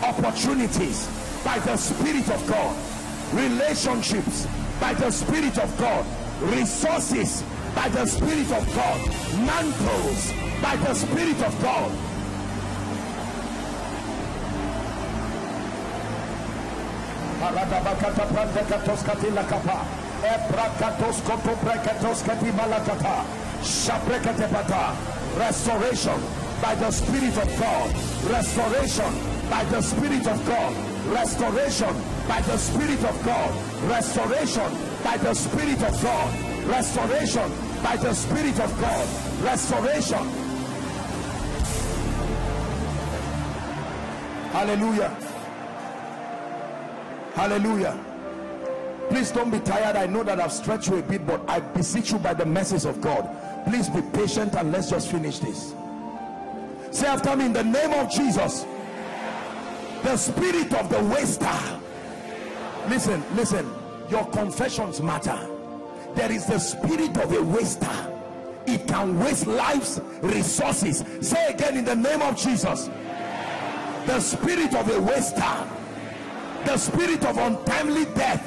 Opportunities by the Spirit of God. Relationships by the Spirit of God. Resources by the Spirit of God. Mantles by the Spirit of God Paradabakata prandekatoskati lakapa. Ebrakatoskoto brekatoskati malakata. Shaprekatepata. Restoration by the Spirit of God. Restoration by the Spirit of God. Restoration by the Spirit of God. Restoration by the Spirit of God. Restoration by the Spirit of God. Restoration. Hallelujah. Hallelujah. Please don't be tired. I know that I've stretched you a bit, but I beseech you by the mercies of God. Please be patient and let's just finish this. Say after me in the name of Jesus. The spirit of the waster. Listen, listen. Your confessions matter. There is the spirit of a waster. It can waste lives, resources. Say again in the name of Jesus. The spirit of a waster the spirit of untimely death.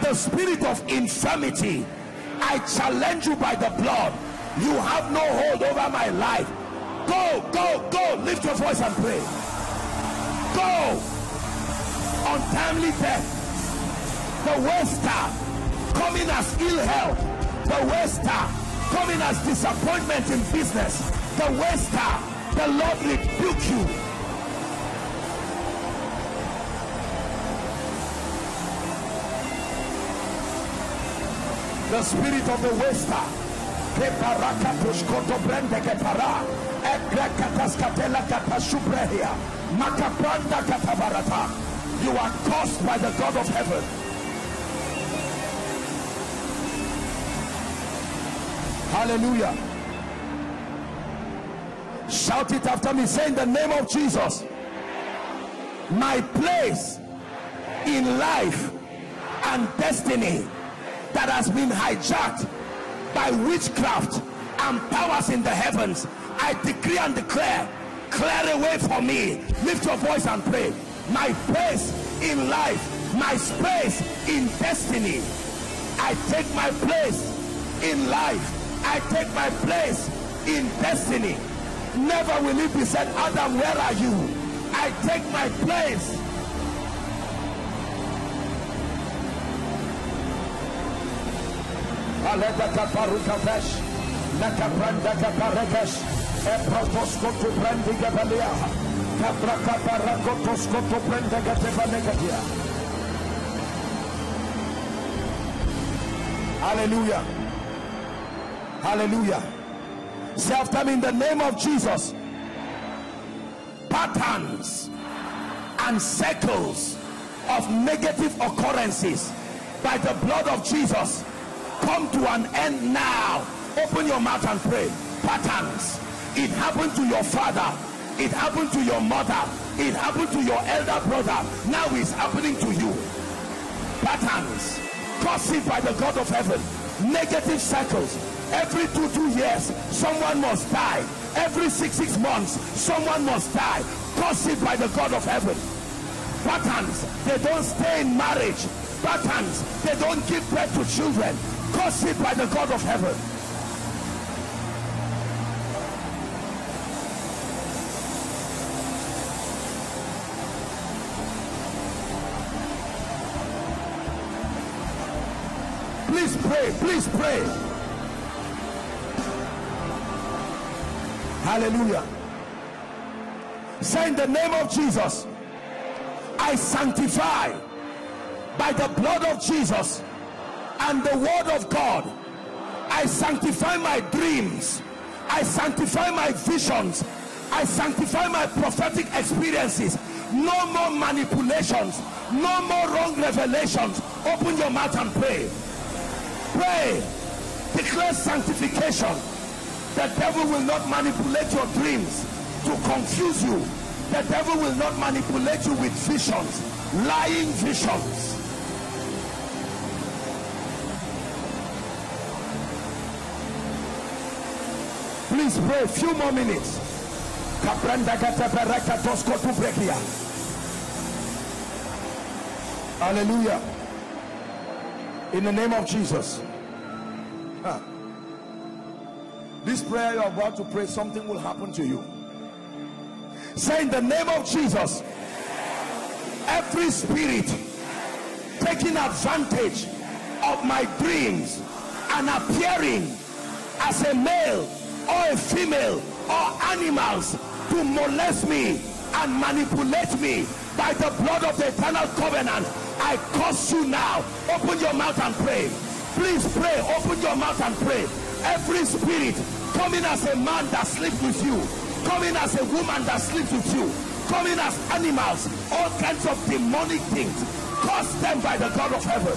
The spirit of infirmity. I challenge you by the blood. You have no hold over my life. Go go go. Lift your voice and pray. Go. Untimely death. The waster coming as ill health. The waster coming as disappointment in business. The waster the lord rebuke you the spirit of the waster. You are caused by the God of heaven. Hallelujah. Shout it after me. Say in the name of Jesus. My place in life and destiny that has been hijacked by witchcraft and powers in the heavens I decree and declare clear away for me. Lift your voice and pray. My place in life my space in destiny. I take my place in life. I take my place in destiny. Never will it be said Adam where are you? I take my place Aleta kaparukapesh. Nakapranda kaparekesh. Eprotosko to to. Hallelujah. Hallelujah. Say after me in the name of Jesus. Patterns and circles of negative occurrences by the blood of Jesus come to an end now. Open your mouth and pray. Patterns. It happened to your father. It happened to your mother. It happened to your elder brother. Now it's happening to you. Patterns. Caused by the God of heaven. Negative cycles. Every two, two years, someone must die. Every six, six months, someone must die. Caused by the God of heaven. Patterns. They don't stay in marriage. Patterns. They don't give birth to children. Caused by the God of heaven. Please pray. Please pray. Hallelujah. Say in the name of Jesus, I sanctify by the blood of Jesus and the word of God. I sanctify my dreams. I sanctify my visions. I sanctify my prophetic experiences. No more manipulations. No more wrong revelations. Open your mouth and pray. Pray. Declare sanctification. The devil will not manipulate your dreams to confuse you. The devil will not manipulate you with visions, lying visions. Please pray a few more minutes. Hallelujah. In the name of Jesus. Huh. This prayer you're about to pray, something will happen to you. Say in the name of Jesus, every spirit taking advantage of my dreams and appearing as a male or a female or animals to molest me and manipulate me by the blood of the eternal covenant. I curse you now. Open your mouth and pray. Please pray. Open your mouth and pray. Every spirit coming as a man that sleeps with you coming as a woman that sleeps with you coming as animals all kinds of demonic things curse them by the God of heaven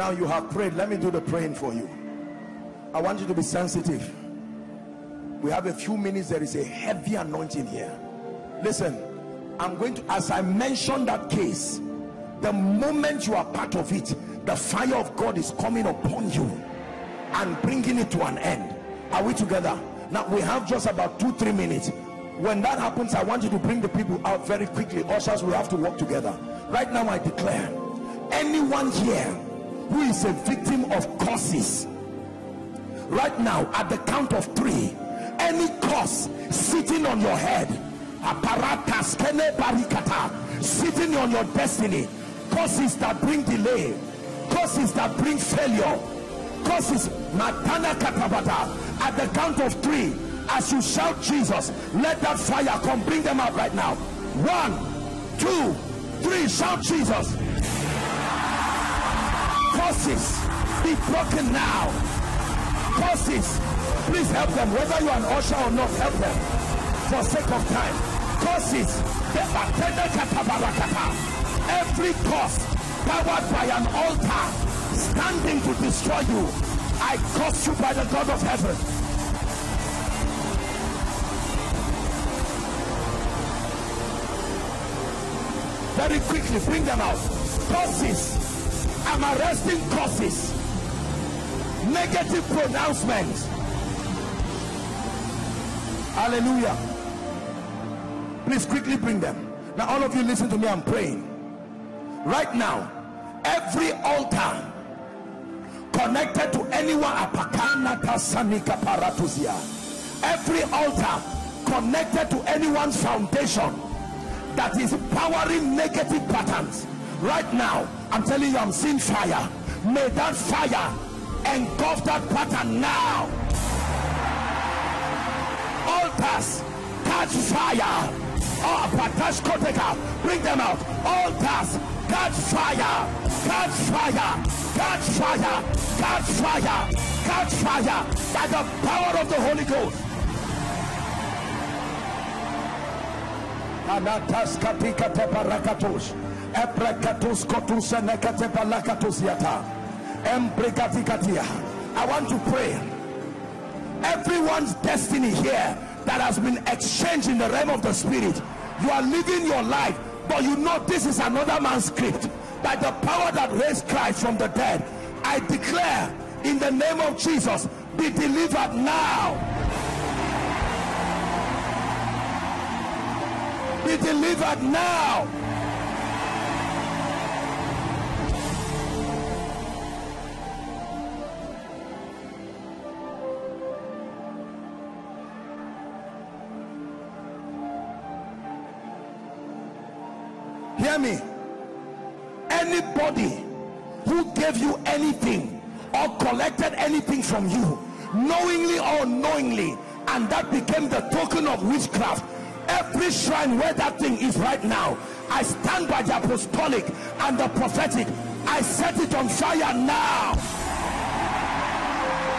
Now you have prayed. Let me do the praying for you. I want you to be sensitive. We have a few minutes. There is a heavy anointing here. Listen, I'm going to, as I mentioned that case, the moment you are part of it, the fire of God is coming upon you and bringing it to an end. Are we together? Now we have just about two, three minutes when that happens i want you to bring the people out very quickly ushers we have to work together right now i declare anyone here who is a victim of curses. Right now at the count of three any curse sitting on your head sitting on your destiny curses that bring delay curses that bring failure curses matana katabata at the count of three as you shout Jesus let that fire come bring them out right now. One two three shout Jesus curses be broken now. Curses please help them. Whether you're an usher or not help them. For sake of time. Curses every curse powered by an altar standing to destroy you I curse you by the God of heaven. Very quickly bring them out. Curses. I'm arresting causes, Negative pronouncements. Hallelujah. Please quickly bring them. Now, all of you listen to me. I'm praying. Right now, every altar connected to anyone every altar connected to anyone's foundation that is powering negative patterns right now i'm telling you i'm seeing fire. May that fire engulf that pattern now. Altars catch fire. Oh patashkoteka bring them out. Altars catch fire. Catch fire. Catch fire. Catch fire. Catch fire. By the power of the holy ghost. Anatas katika teparakatos I want to pray. Everyone's destiny here that has been exchanged in the realm of the spirit. You are living your life but you know this is another man's script. By the power that raised Christ from the dead I declare in the name of Jesus be delivered now. Be delivered now hear me. Anybody who gave you anything or collected anything from you knowingly or unknowingly and that became the token of witchcraft every shrine where that thing is right now i stand by the apostolic and the prophetic. I set it on fire now.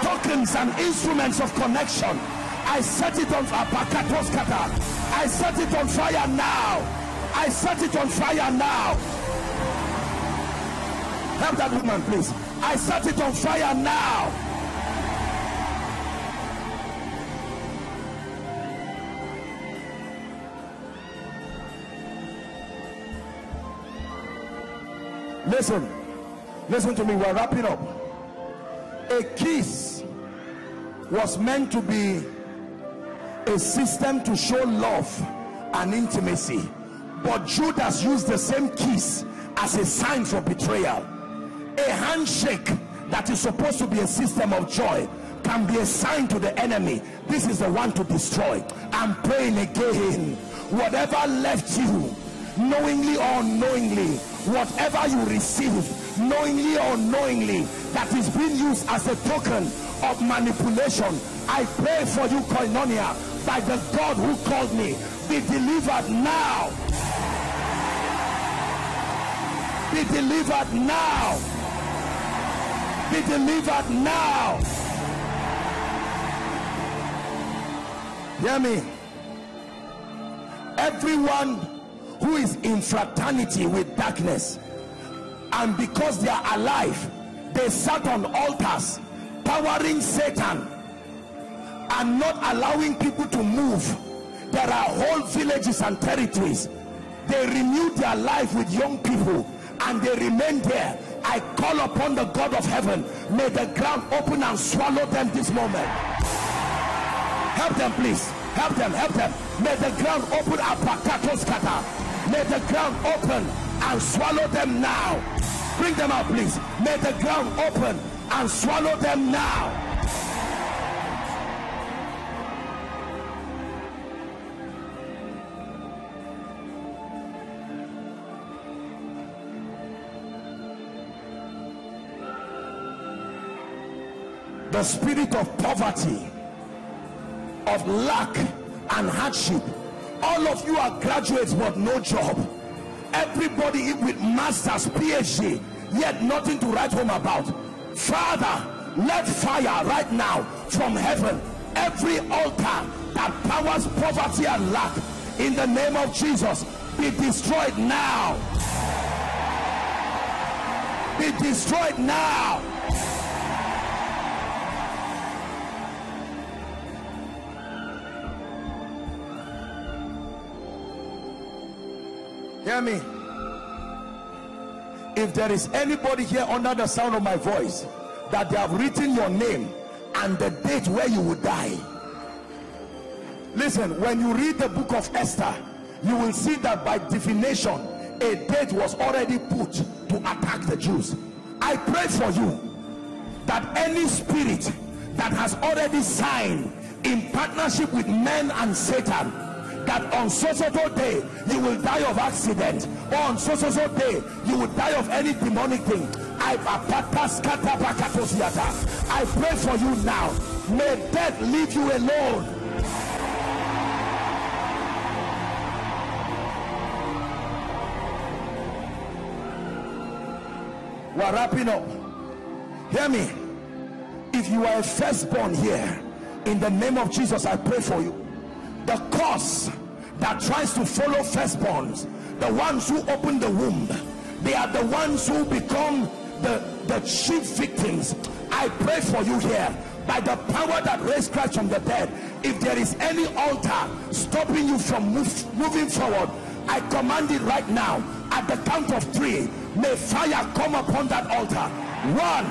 Tokens and instruments of connection. I set it on i set it on fire now I set it on fire now. Help that woman, please. I set it on fire now. Listen, listen to me. We're wrapping up. A kiss was meant to be a system to show love and intimacy but Judas used the same kiss as a sign for betrayal. A handshake that is supposed to be a system of joy can be a sign to the enemy. This is the one to destroy. I'm praying again. Whatever left you knowingly or unknowingly whatever you received knowingly or unknowingly that is being used as a token of manipulation i pray for you koinonia by the god who called me be delivered now be delivered now. Be delivered now. Hear me. Everyone who is in fraternity with darkness and because they are alive they sat on altars powering satan and not allowing people to move. There are whole villages and territories. They renewed their life with young people and they remain there. I call upon the God of heaven. May the ground open and swallow them this moment. Help them please. Help them help them. May the ground open may the ground open and swallow them now. Bring them out please. May the ground open and swallow them now the spirit of poverty of lack and hardship. All of you are graduates but no job. Everybody with masters phd yet nothing to write home about. Father let fire right now from heaven. Every altar that powers poverty and lack in the name of jesus be destroyed now. Be destroyed now hear me? If there is anybody here under the sound of my voice that they have written your name and the date where you will die listen when you read the book of Esther you will see that by divination a date was already put to attack the Jews. I pray for you that any spirit that has already signed in partnership with men and Satan that on so so day you will die of accident. Or on so so day you will die of any demonic thing. I, I pray for you now. May death leave you alone. We're wrapping up. Hear me. If you are a firstborn here in the name of Jesus I pray for you the cause that tries to follow firstborns the ones who open the womb they are the ones who become the the chief victims. I pray for you here by the power that raised Christ from the dead. If there is any altar stopping you from move, moving forward I command it right now. At the count of three may fire come upon that altar. One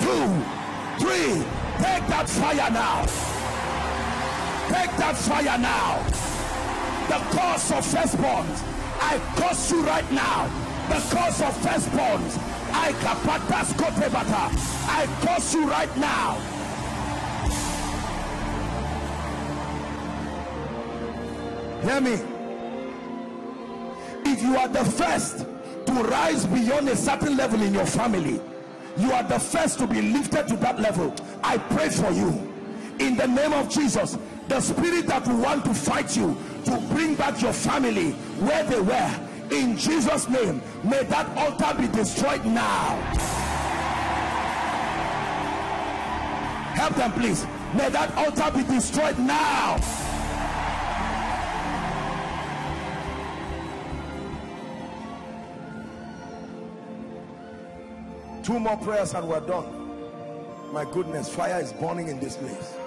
two three. Take that fire now take that fire now. The cause of firstborns. I curse you right now. The cause of firstborns. I I curse you right now. Hear me. If you are the first to rise beyond a certain level in your family you are the first to be lifted to that level. I pray for you in the name of Jesus the spirit that will want to fight you to bring back your family where they were in Jesus name may that altar be destroyed now. Help them please. May that altar be destroyed now. Two more prayers and we're done. My goodness fire is burning in this place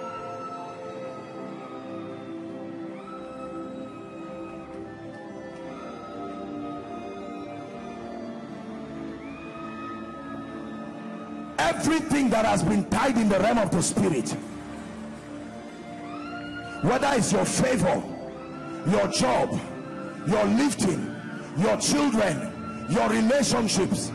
everything that has been tied in the realm of the spirit. Whether it's your favor your job your lifting your children your relationships.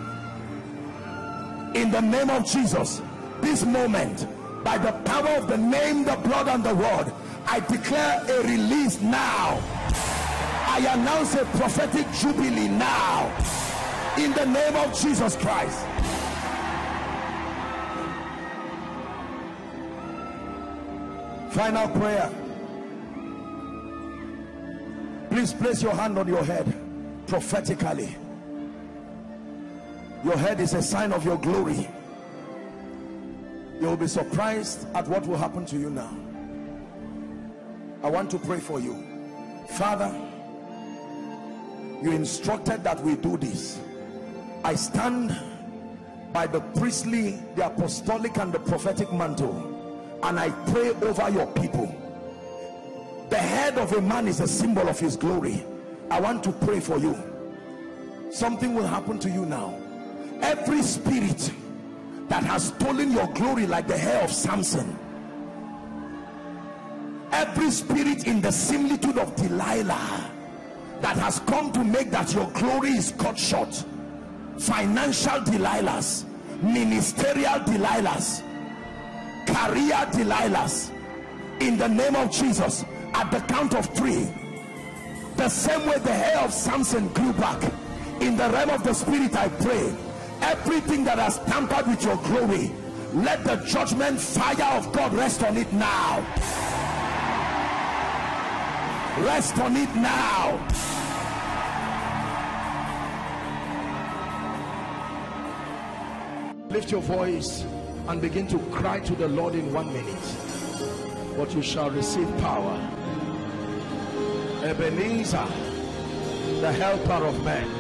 In the name of Jesus this moment by the power of the name the blood and the word I declare a release now. I announce a prophetic jubilee now. In the name of Jesus Christ final prayer. Please place your hand on your head prophetically. Your head is a sign of your glory. You will be surprised at what will happen to you now. I want to pray for you. Father you instructed that we do this. I stand by the priestly the apostolic and the prophetic mantle and I pray over your people. The head of a man is a symbol of his glory. I want to pray for you. Something will happen to you now. Every spirit that has stolen your glory like the hair of Samson. Every spirit in the similitude of Delilah that has come to make that your glory is cut short. Financial Delilahs ministerial Delilahs career Delilahs. In the name of Jesus at the count of three the same way the hair of Samson grew back in the realm of the spirit I pray everything that has tampered with your glory let the judgment fire of God rest on it now. Rest on it now. Lift your voice and begin to cry to the Lord in one minute. But you shall receive power. Ebenezer the helper of men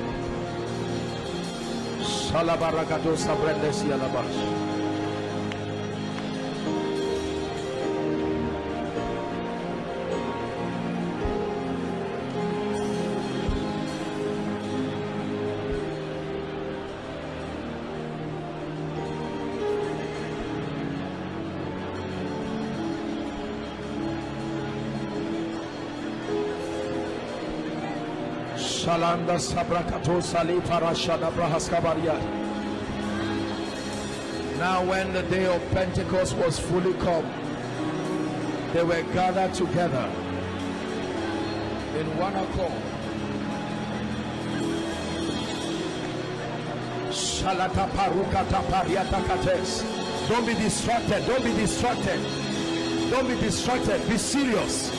Sabrakato. Now when the day of Pentecost was fully come, they were gathered together in one accord. Don't be distracted. Don't be distracted. Don't be distracted. Be serious.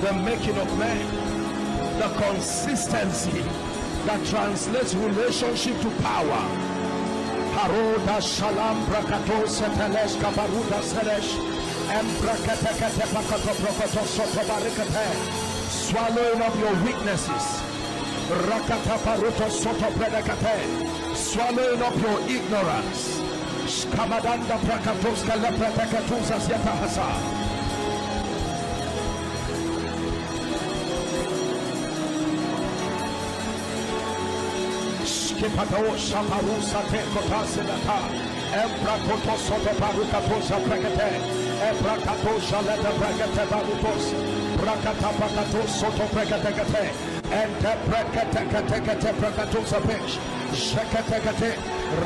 The making of man. The consistency that translates relationship to power. Paroda shalam brakato setelesh kabaruda seresh. Embrakate kate bakato prokoto soto barikate. Swallowing up your weaknesses Rakata paruto soto predicate. Swallowing up your ignorance. Skamadanda prakatos kalepretekatusa siatahasa. Skipato shaparusa te kotasilata. Embrakoto soto shaleta barutos. Pakato soto shekatekate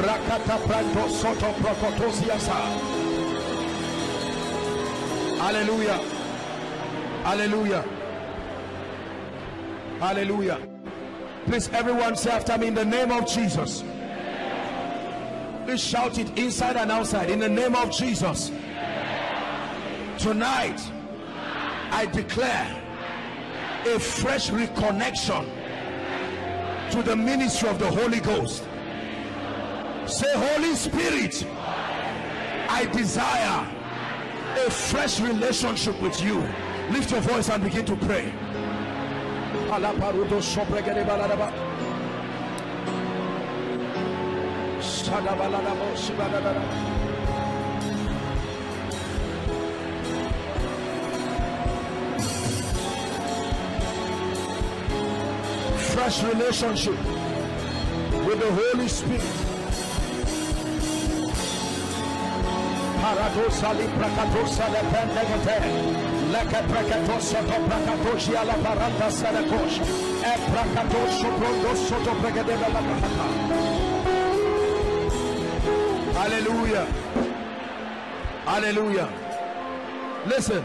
rakata pranto soto prokotosiasa hallelujah. Hallelujah. Hallelujah please everyone say after me in the name of jesus please shout it inside and outside in the name of jesus tonight i declare a fresh reconnection to the ministry of the Holy Ghost. Say, Holy Spirit, I desire a fresh relationship with you. Lift your voice and begin to pray. Fresh relationship with the Holy Spirit. Paradosali prakatosa le pendegete. La paranta. Hallelujah. Hallelujah. Listen,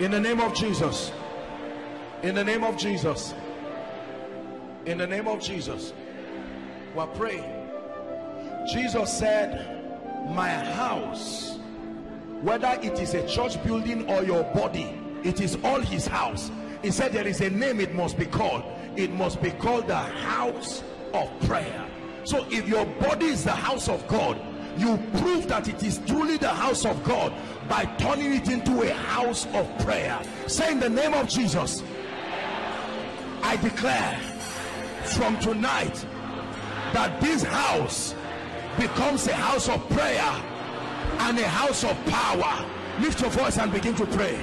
in the name of Jesus. In the name of Jesus in the name of Jesus we're praying Jesus said my house whether it is a church building or your body it is all his house. He said there is a name it must be called. It must be called the house of prayer. So if your body is the house of God you prove that it is truly the house of God by turning it into a house of prayer. Say in the name of Jesus I declare from tonight that this house becomes a house of prayer and a house of power. Lift your voice and begin to pray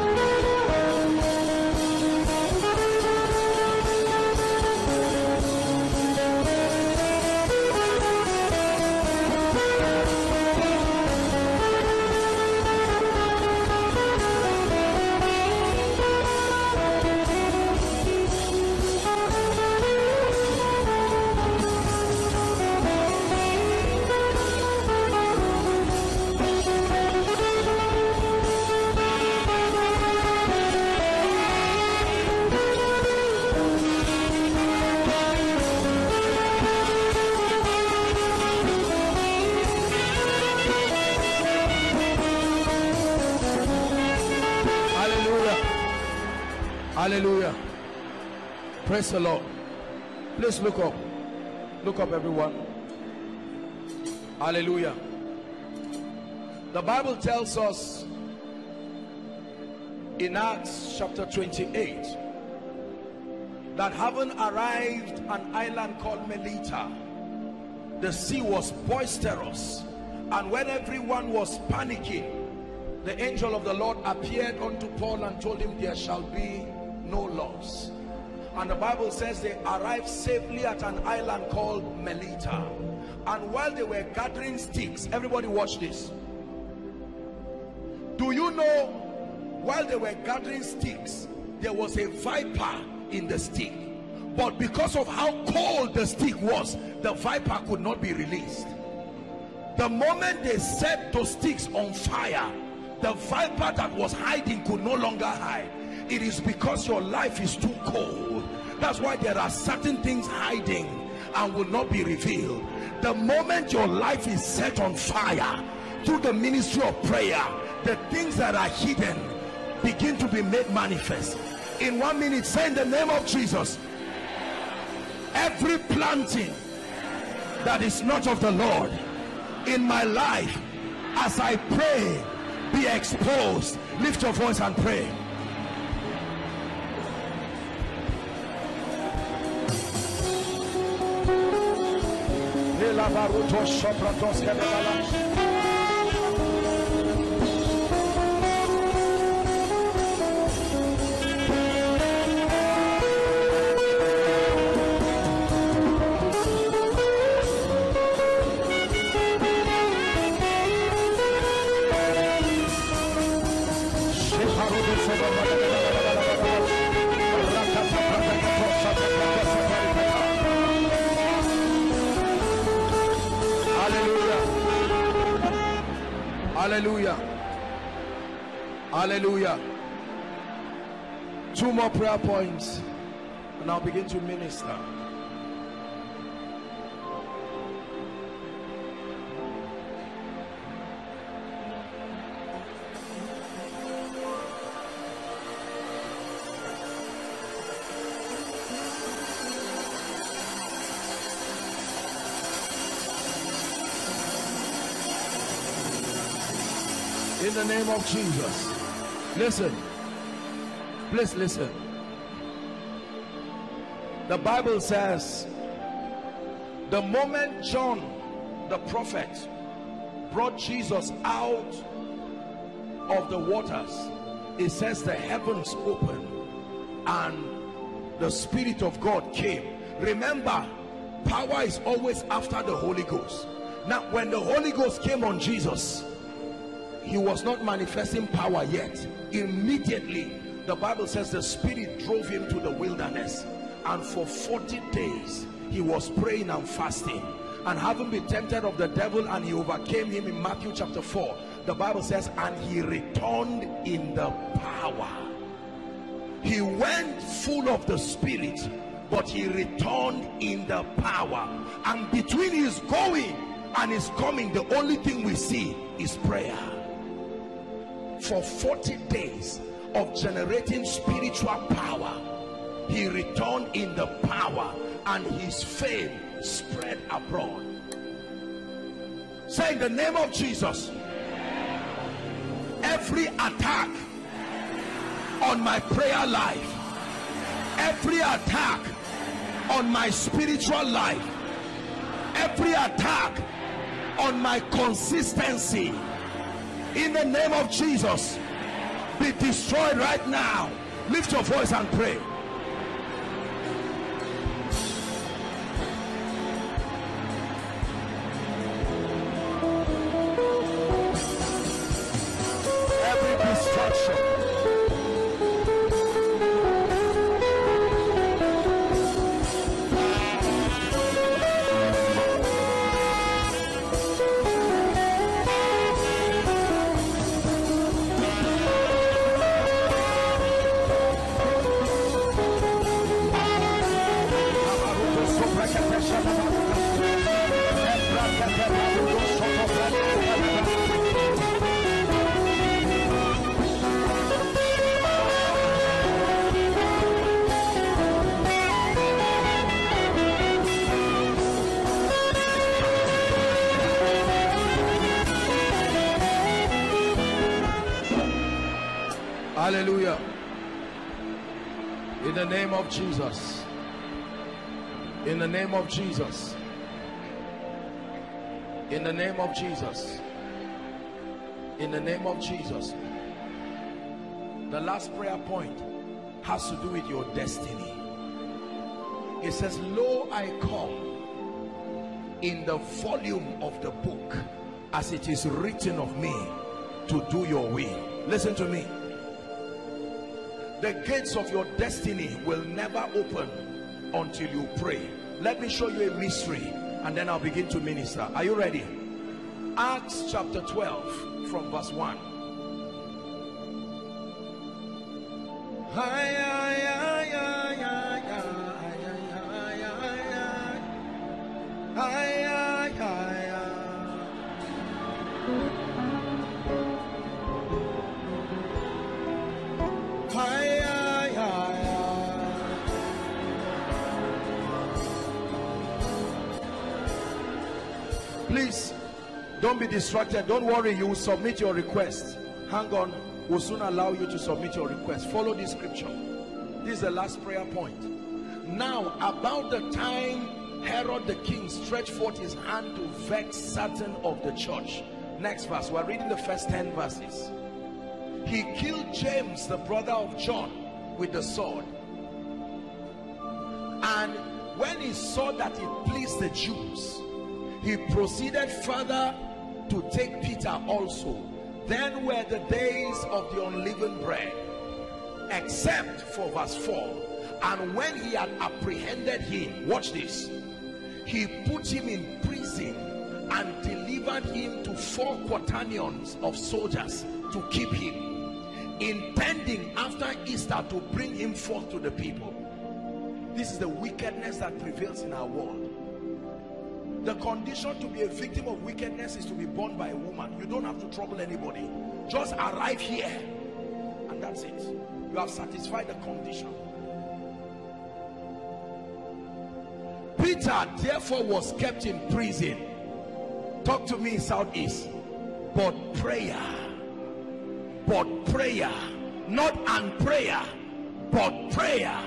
Praise the Lord. Please look up. Look up, everyone. Hallelujah. The Bible tells us in Acts chapter 28 that having arrived an island called Melita, the sea was boisterous, and when everyone was panicking, the angel of the Lord appeared unto Paul and told him, There shall be no loss. And the Bible says they arrived safely at an island called Melita. And while they were gathering sticks, everybody watch this. Do you know, while they were gathering sticks, there was a viper in the stick. But because of how cold the stick was, the viper could not be released. The moment they set those sticks on fire, the viper that was hiding could no longer hide it is because your life is too cold that's why there are certain things hiding and will not be revealed. The moment your life is set on fire through the ministry of prayer the things that are hidden begin to be made manifest. In one minute say in the name of jesus every planting that is not of the lord in my life as i pray be exposed. Lift your voice and pray Elabaruto Sopratos Kebala. Hallelujah. Hallelujah. Two more prayer points, and I'll begin to minister. In the name of Jesus. Listen, please listen. The Bible says, the moment John the prophet brought Jesus out of the waters, it says the heavens opened and the Spirit of God came. Remember, power is always after the Holy Ghost. Now, when the Holy Ghost came on Jesus, he was not manifesting power yet. Immediately the bible says the spirit drove him to the wilderness. And for 40 days he was praying and fasting. And having been tempted of the devil and he overcame him in matthew chapter 4 the bible says and he returned in the power. He went full of the spirit but he returned in the power. And between his going and his coming the only thing we see is prayer for 40 days of generating spiritual power. He returned in the power and his fame spread abroad. Say in the name of jesus every attack on my prayer life every attack on my spiritual life every attack on my consistency in the name of Jesus be destroyed right now. Lift your voice and pray Jesus. In the name of Jesus. In the name of Jesus. In the name of Jesus. The last prayer point has to do with your destiny. It says, Lo, I come in the volume of the book as it is written of me to do your will. Listen to me. The gates of your destiny will never open until you pray. Let me show you a mystery and then I'll begin to minister. Are you ready? Acts chapter 12 from verse 1. Hi, hi, hi, don't be distracted. Don't worry. You will submit your request. Hang on. We'll soon allow you to submit your request. Follow this scripture. This is the last prayer point. Now, about the time Herod the king stretched forth his hand to vex certain of the church. Next verse. We're reading the first 10 verses. He killed James, the brother of John, with the sword. And when he saw that it pleased the Jews, he proceeded further take Peter also. Then were the days of the unleavened bread, except for verse 4. And when he had apprehended him, watch this, he put him in prison and delivered him to four quaternions of soldiers to keep him, intending after Easter to bring him forth to the people. This is the wickedness that prevails in our world. The condition to be a victim of wickedness is to be born by a woman. You don't have to trouble anybody. Just arrive here and that's it. You have satisfied the condition. Peter therefore was kept in prison. Talk to me southeast. But prayer, but prayer, not and prayer, but prayer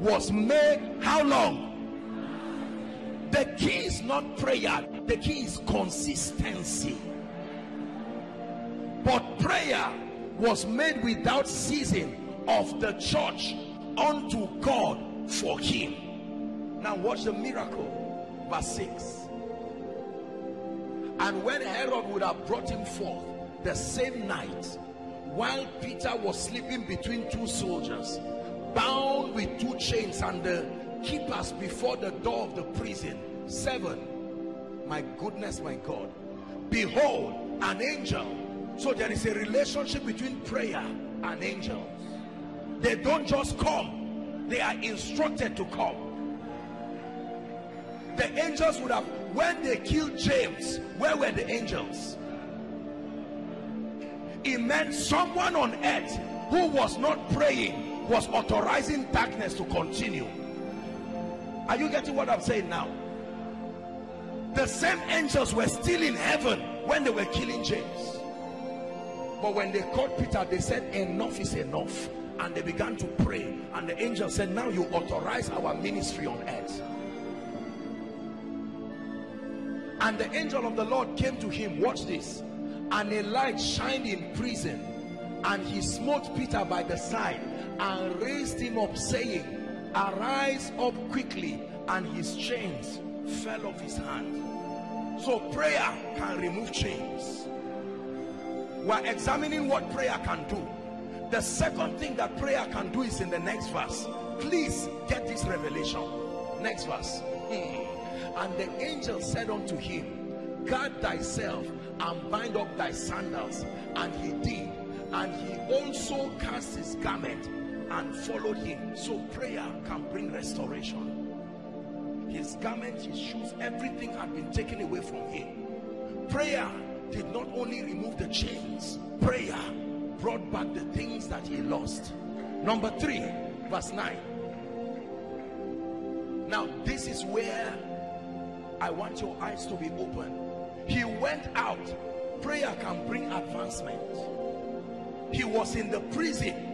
was made how long? The key is not prayer, the key is consistency. But prayer was made without ceasing of the church unto God for him. Now, watch the miracle, verse 6. And when Herod would have brought him forth the same night, while Peter was sleeping between two soldiers, bound with two chains, and the keepers before the door of the prison. Seven. My goodness, my God. Behold, an angel. So there is a relationship between prayer and angels. They don't just come, they are instructed to come. The angels would have, when they killed James, where were the angels? It meant someone on earth who was not praying was authorizing darkness to continue. Are you getting what I'm saying now? The same angels were still in heaven when they were killing James. But when they caught Peter, they said, enough is enough. And they began to pray. And the angel said, now you authorize our ministry on earth. And the angel of the Lord came to him. Watch this. And a light shined in prison. And he smote Peter by the side and raised him up, saying, Arise up quickly. And his chains fell off his hand. So prayer can remove chains. We're examining what prayer can do. The second thing that prayer can do is in the next verse. Please get this revelation. Next verse. Hmm. And the angel said unto him, Guard thyself and bind up thy sandals. And he did. And he also cast his garment and followed him. So prayer can bring restoration. His garment, his shoes, everything had been taken away from him. Prayer did not only remove the chains, prayer brought back the things that he lost. Number three, verse 9. Now, this is where I want your eyes to be open. He went out. Prayer can bring advancement. He was in the prison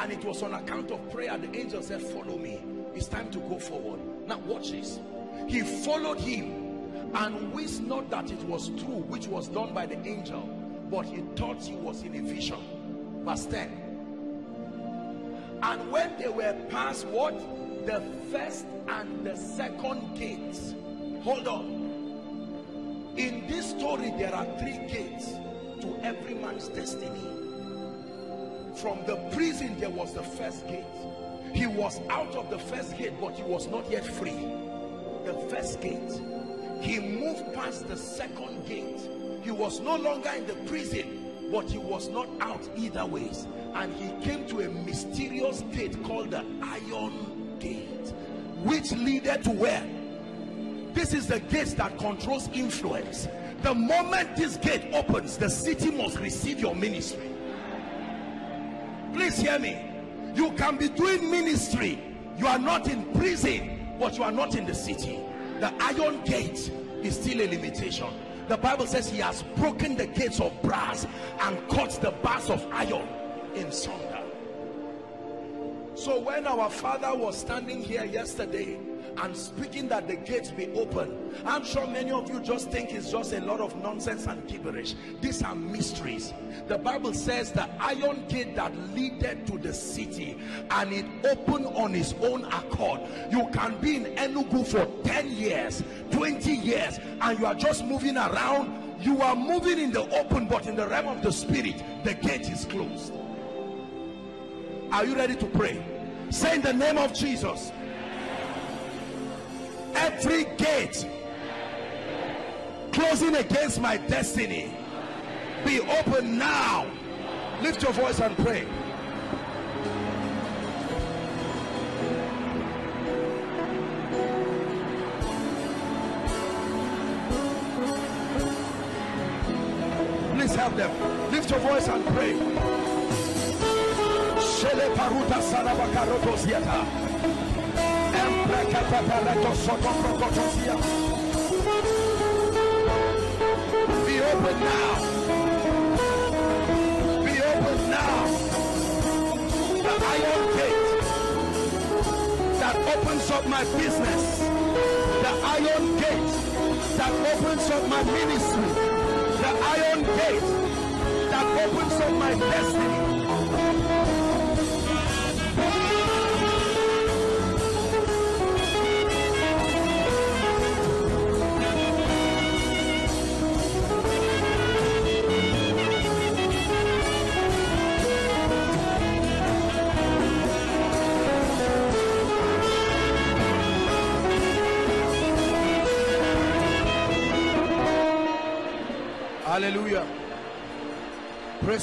And it was on account of prayer. The angel said, follow me. It's time to go forward. Now watch this. He followed him and wist not that it was true, which was done by the angel. But he thought he was in a vision. Verse 10. And when they were past what? The first and the second gates. Hold on. In this story, there are three gates to every man's destiny. From the prison, there was the first gate. He was out of the first gate, but he was not yet free. The first gate. He moved past the second gate. He was no longer in the prison, but he was not out either ways. And he came to a mysterious gate called the Iron Gate, which leaded to where? This is the gate that controls influence. The moment this gate opens, the city must receive your ministry. Please hear me. You can be doing ministry. You are not in prison, but you are not in the city. The iron gate is still a limitation. The Bible says he has broken the gates of brass and cut the bars of iron in sunder. So when our father was standing here yesterday and speaking that the gates be open, I'm sure many of you just think it's just a lot of nonsense and gibberish. These are mysteries. The Bible says the iron gate that leaded to the city and it opened on its own accord. You can be in Enugu for 10 years, 20 years, and you are just moving around. You are moving in the open, but in the realm of the spirit, the gate is closed. Are you ready to pray? Say in the name of Jesus. Every gate closing against my destiny be open now. Lift your voice and pray. Please help them. Lift your voice and pray. Be open now. Be open now. The iron gate that opens up my business. The iron gate that opens up my ministry. The iron gate that opens up my destiny.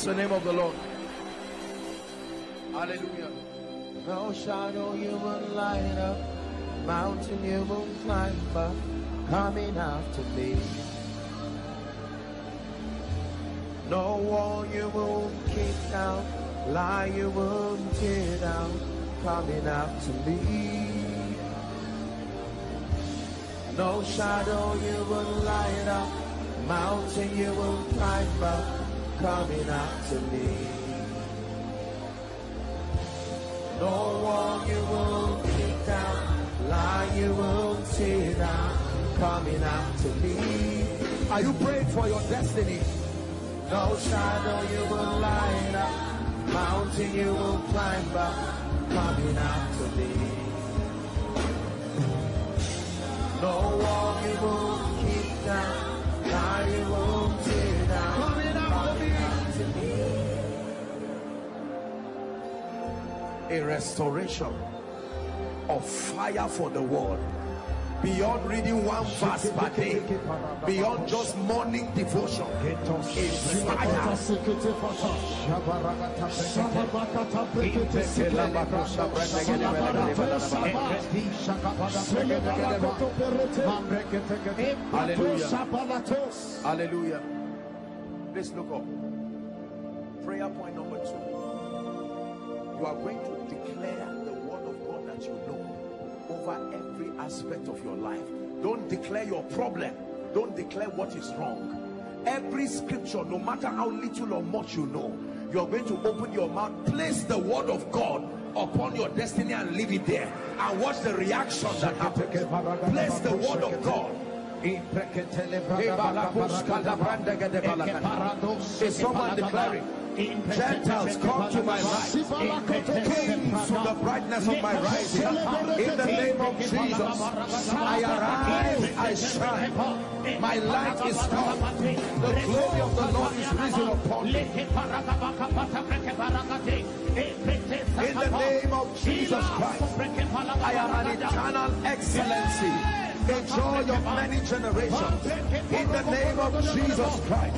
The name of the Lord. Hallelujah. No shadow you will light up, mountain you will climb up, coming after me. No wall you will kick down, lie you will tear down, coming after me. No shadow you will light up, mountain you will climb up, coming after me. No wall you will kick down, lie you won't tear down, coming after me. Are you praying for your destiny? No shadow you will light up, mountain you will climb up, coming after me. No wall you will kick down, lie you will a restoration of fire for the world. Beyond reading one verse per day beyond just morning devotion a fire. Hallelujah. Hallelujah. Please look up. Prayer point number two you are going to declare the word of God that you know over every aspect of your life. Don't declare your problem. Don't declare what is wrong. Every scripture, no matter how little or much you know, you're going to open your mouth place the word of god upon your destiny and leave it there and watch the reaction that happens place the word of god is someone declaring Gentiles come to my light. Kings to the brightness of my rising. In the name of Jesus, I arise, I shine. My light is come. The glory of the Lord is risen upon me. In the name of Jesus Christ, I am an eternal excellency a joy of many generations. In the name of Jesus Christ,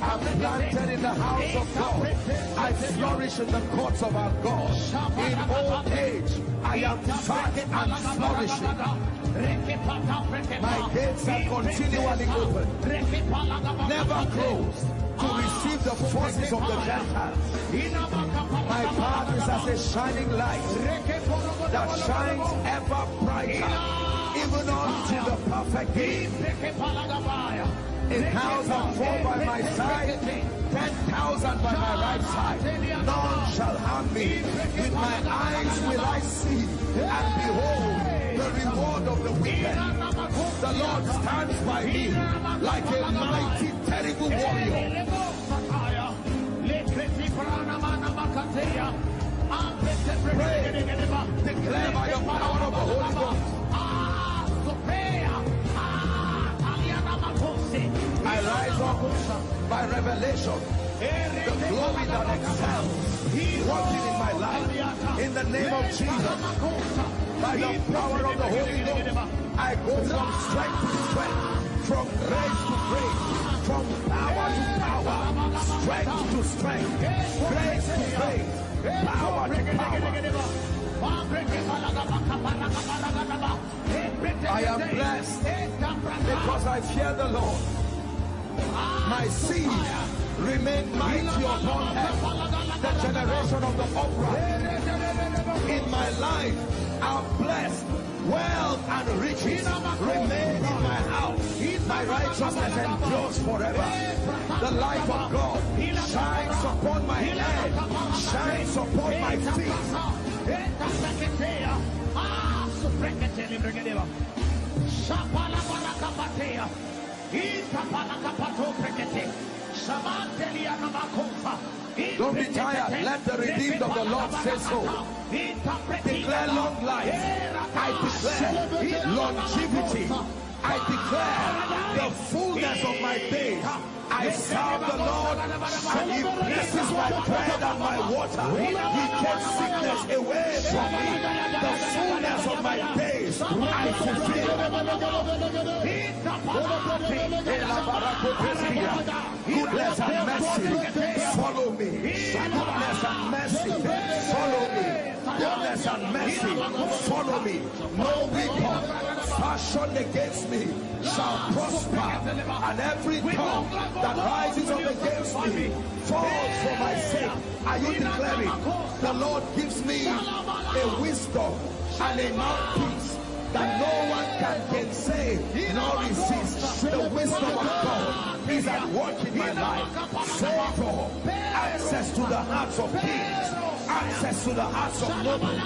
I'm planted in the house of God. I flourish in the courts of our God. In old age, I am fat and flourishing. My gates are continually open, never closed to receive the forces of the Gentiles. My path is as a shining light that shines ever brighter, even unto the perfect day. A thousand fall by my side, ten thousand by my right side. None shall harm me. With my eyes will I see and behold the reward of the wicked. The Lord stands by me like a mighty, terrible warrior. I rise up by revelation. The glory that excels working in my life. In the name of Jesus. By the power of the Holy Ghost. I go from strength to strength. From grace to grace. From power to power. Strength to strength. Grace to grace. Power to power. I am blessed because I fear the Lord. My seed remain mighty upon earth. The generation of the upright in my life are blessed. Wealth and riches remain in my house. My righteousness endures forever. The light of God shines upon my head, shines upon my feet. Don't be tired. Let the redeemed of the Lord say so. Declare long life. I declare longevity. I declare the fullness of my days. I serve the Lord and he blesses my bread and my water. He takes sickness away from me. The fullness of my days I fulfill. Goodness and mercy follow me. Goodness and mercy follow me. Goodness and mercy follow me. No weapon fashioned against me shall prosper, and every tongue that rises up against me falls for my sake. Are you declaring? The Lord gives me a wisdom and a mouthpiece that no one can gainsay nor resist. The wisdom of God is at work in my life. Favor, access to the hearts of kings, access to the hearts of nobles.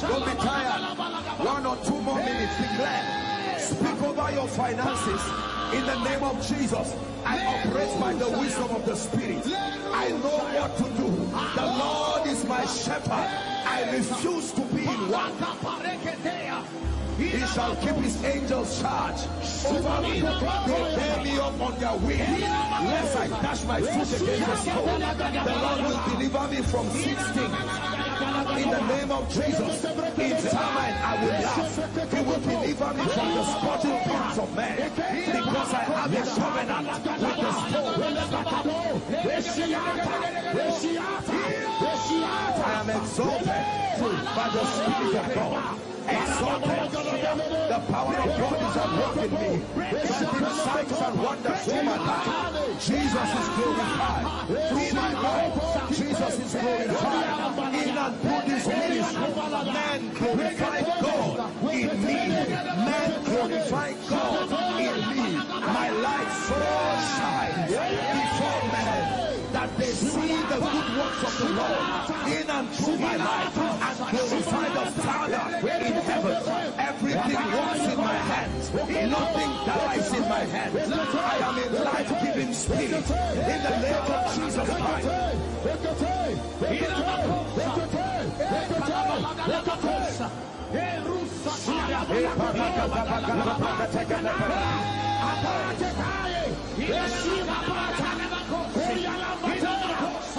Don't be tired. One or two more minutes. Declare. Speak over your finances. In the name of Jesus, I operate by the wisdom of the Spirit. I know what to do. The Lord is my shepherd. I refuse to be in want. He shall keep his angels charge over me. They bear me up on their wings, lest I dash my foot against the stone. The Lord will deliver me from six things in the name of Jesus. In time I will laugh. He will deliver me from the spotted parts of men because I have a covenant with the stone. I am exalted by the Spirit of God exalted. The power of God is at work in me. Granting signs and wonders to my life. Jesus is glorified. Through my life, Jesus is glorified. In and through this ministry, man glorify God in me. Man glorify God in me. My light so shines before men that they see the good works of the Lord in and through my life and glorify the Father in heaven. Everything works in my hands. Nothing dies in my hands. I am a life-giving spirit in the name of Jesus Christ.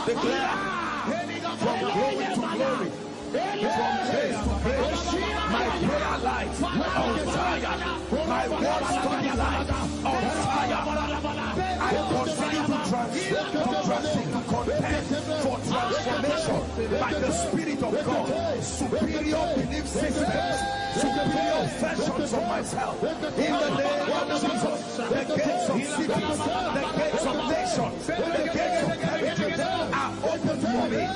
Declare from glory to glory, from grace to grace. My prayer life on fire, my word study life on fire. I continue to trans to trans to contend for transformation by the Spirit of God. Superior belief systems, superior versions of myself. In the name of Jesus, the gates of cities, the gates of nations, the gates of open for me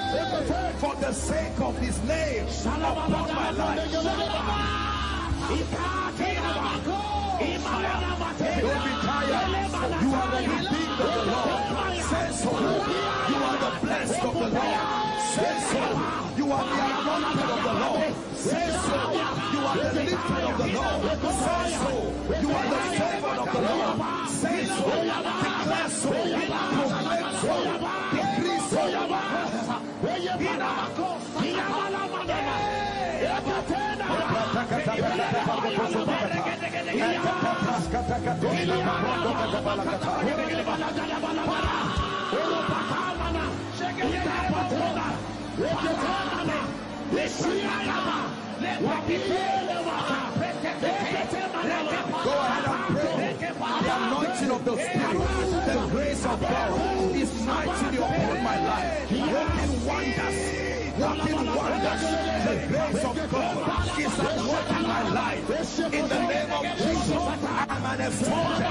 for the sake of His name upon my life. Don't be tired. You are the redeemed of the Lord. Say so. You are the blessed of the Lord. Say so. You are the anointed of the Lord. Say so. You are the lifted of the Lord. Say so. You are the favored of the Lord. Say so. Declare so. Go ahead and pray. The anointing of the Spirit, the grace of God is mightily upon my life. Working wonders, working wonders. The grace of God is at work in my life. In the name of Jesus, I am an exponent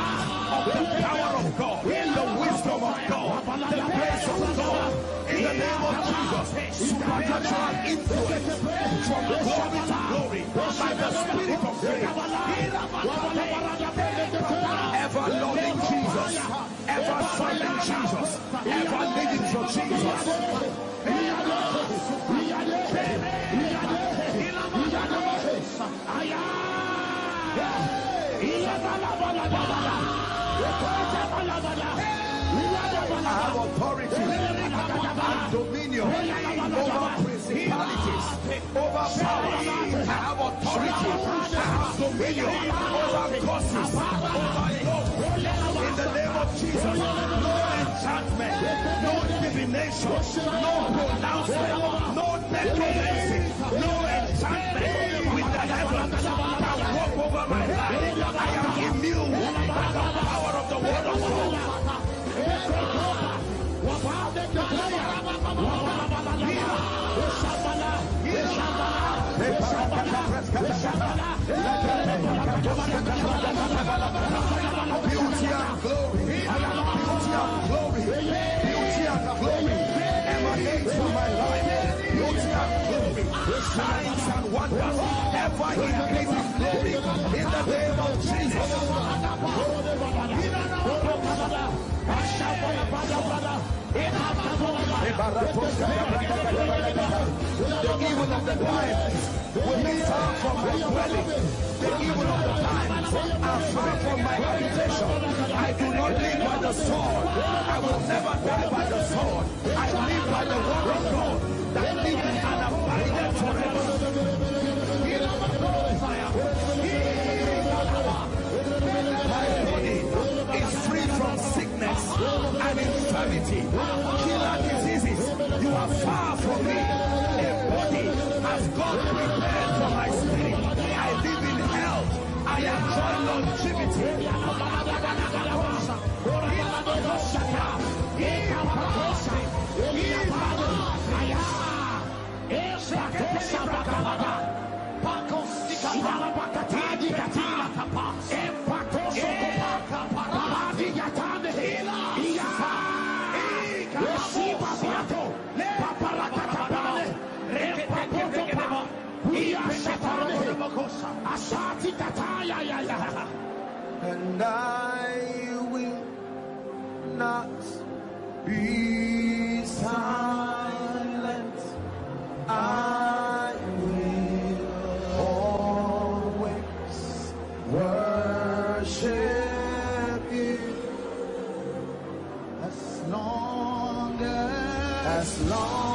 of the power of God, in the wisdom of God, the grace of God. In the name of Jesus, supernatural influence from glory to glory by the Spirit of grace. Ever loving Jesus, ever serving Jesus, ever living for Jesus. I have authority and dominion over principalities, over powers. I have authority, I dominion over causes, over law. In the name of Jesus, no enchantment, no divination, no pronouncement, no necromancy, no enchantment with the heavens can walk over my life. I am immune by the power of the word of God. Beauty and glory, beauty and glory, beauty and glory emanates from my life. Beauty and glory, signs and wonders, ever increasing glory in the name of Jesus. The evil of the will from dwelling. The evil of the from my habitation. I do not live by the sword. I will never die by the sword. I live by the word of God that liveth and infirmity, killer diseases. You are far from me. A body has God prepared for my spirit. I live in health. I enjoy longevity. And I will not be silent. I will always worship you as long as, as long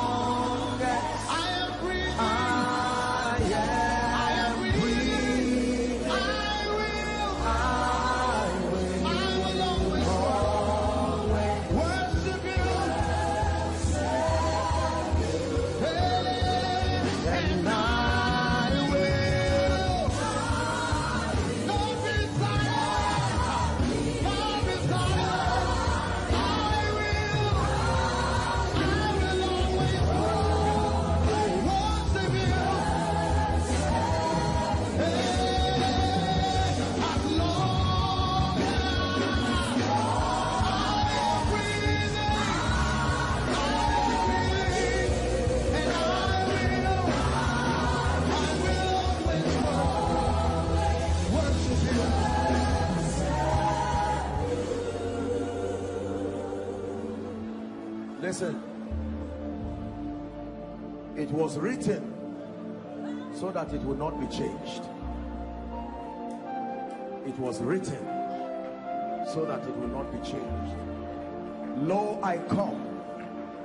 was written so that it would not be changed. It was written so that it will not be changed. Lo, I come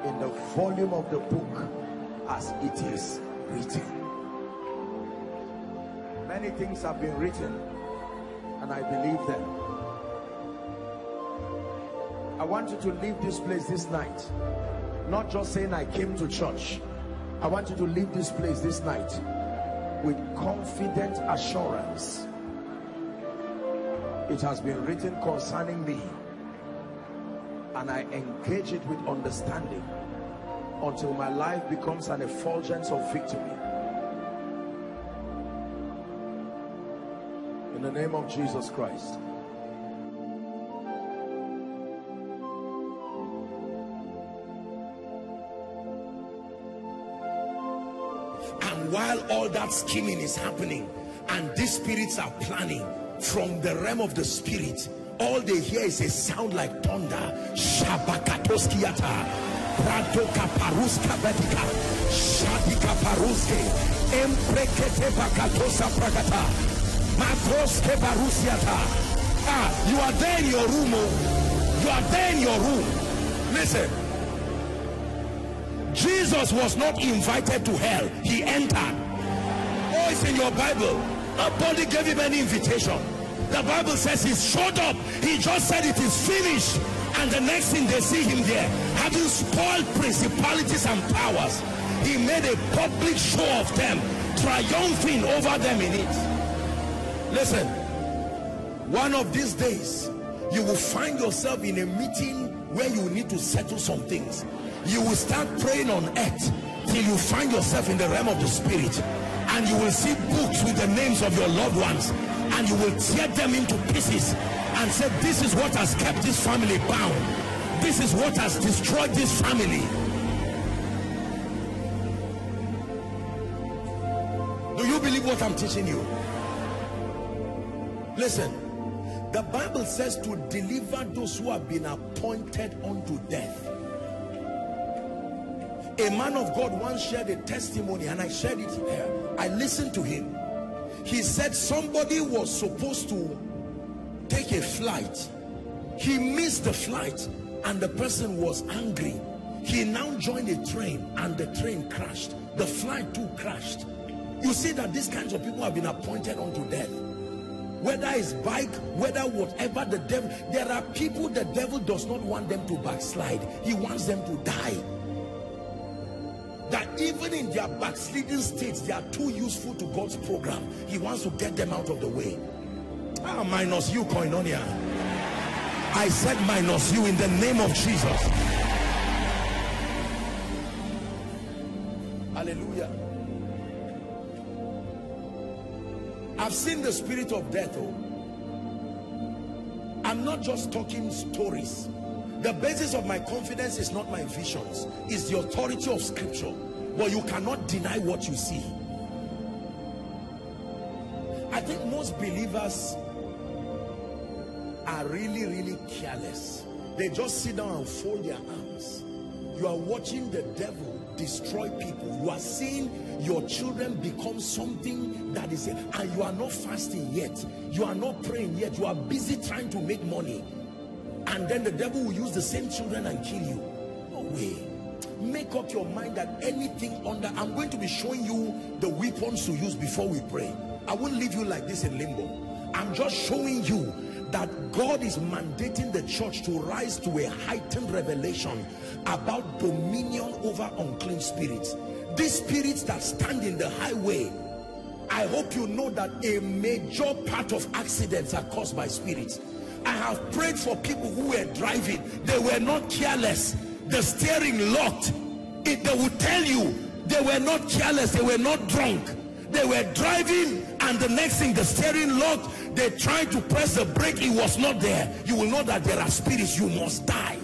in the volume of the book as it is written. Many things have been written and I believe them. I want you to leave this place this night. Not just saying I came to church. I want you to leave this place this night with confident assurance. It has been written concerning me and I engage it with understanding until my life becomes an effulgence of victory. In the name of Jesus Christ. All that scheming is happening and these spirits are planning from the realm of the spirit, all they hear is a sound like thunder. Shabakatoskiata. Pradoka paruska betika. Shadika paruske. Emprekete bakatosa prakata. Makoske barusiata. Ah, you are there in your room. oh. You are there in your room. Listen. Jesus was not invited to hell. He entered. In your Bible. Nobody gave him any invitation. The Bible says he showed up. He just said it is finished. And the next thing they see him there, having spoiled principalities and powers, he made a public show of them, triumphing over them in it. Listen, one of these days, you will find yourself in a meeting where you need to settle some things. You will start praying on earth till you find yourself in the realm of the spirit and you will see books with the names of your loved ones and you will tear them into pieces and say this is what has kept this family bound. This is what has destroyed this family. Do you believe what i'm teaching you? Listen the bible says to deliver those who have been appointed unto death a man of God once shared a testimony and I shared it here. I listened to him. He said somebody was supposed to take a flight. He missed the flight and the person was angry. He now joined a train and the train crashed. The flight too crashed. You see that these kinds of people have been appointed unto death. Whether it's bike, whether whatever the devil, there are people the devil does not want them to backslide. He wants them to die that even in their backsliding states they are too useful to God's program. He wants to get them out of the way. Ah, minus you koinonia. I said minus you in the name of Jesus. Hallelujah. I've seen the spirit of death oh. I'm not just talking stories The basis of my confidence is not my visions, it's the authority of scripture. But you cannot deny what you see. I think most believers are really, really careless. They just sit down and fold their arms. You are watching the devil destroy people. You are seeing your children become something that is, and you are not fasting yet. You are not praying yet. You are busy trying to make money. And then the devil will use the same children and kill you. No way. Make up your mind that anything under, I'm going to be showing you the weapons to use before we pray. I won't leave you like this in limbo. I'm just showing you that God is mandating the church to rise to a heightened revelation about dominion over unclean spirits. These spirits that stand in the highway, I hope you know that a major part of accidents are caused by spirits. I have prayed for people who were driving. They were not careless. The steering locked. It, they would tell you they were not careless. They were not drunk. They were driving and the next thing the steering locked they tried to press the brake it was not there you will know that there are spirits you must die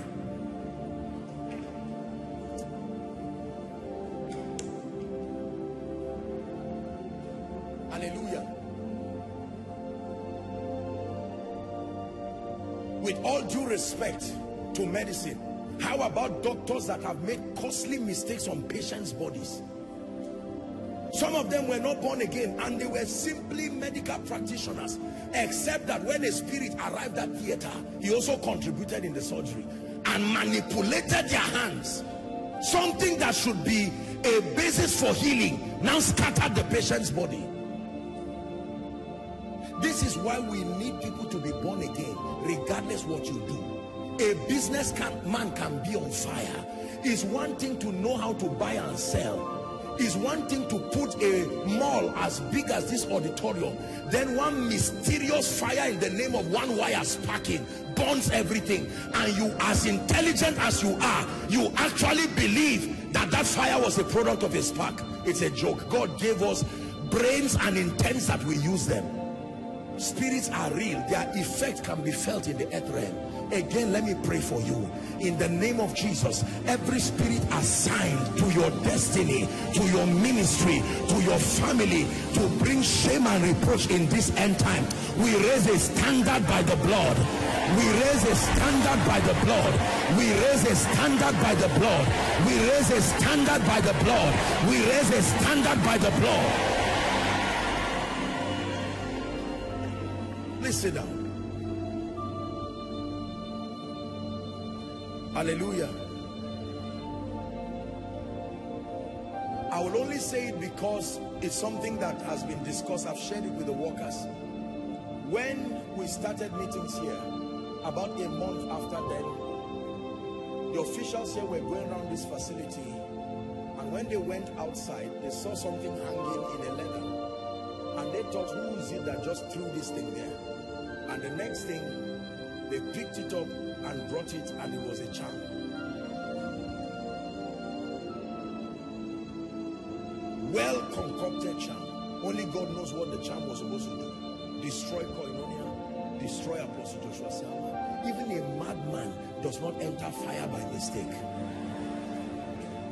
respect to medicine. How about doctors that have made costly mistakes on patients bodies? Some of them were not born again and they were simply medical practitioners except that when a spirit arrived at theater he also contributed in the surgery and manipulated their hands. Something that should be a basis for healing now scattered the patient's body this is why we need people to be born again regardless what you do. A business can, man can be on fire. It's one thing to know how to buy and sell. Is one thing to put a mall as big as this auditorium. Then one mysterious fire in the name of one wire sparking burns everything. And you as intelligent as you are you actually believe that that fire was a product of a spark. It's a joke. God gave us brains and intents that we use them spirits are real. Their effect can be felt in the earth realm. Again let me pray for you. In the name of jesus every spirit assigned to your destiny to your ministry to your family to bring shame and reproach in this end time we raise a standard by the blood. We raise a standard by the blood. We raise a standard by the blood. We raise a standard by the blood. We raise a standard by the blood please sit down Hallelujah. I will only say it because it's something that has been discussed. I've shared it with the workers. When we started meetings here, about a month after then, the officials here were going around this facility and when they went outside, they saw something hanging in a leather and they thought, who is it that just threw this thing there? And the next thing, they picked it up and brought it and it was a charm. Well concocted charm. Only God knows what the charm was supposed to do. Destroy Koinonia, destroy Apostle Joshua Selman. Even a madman does not enter fire by mistake.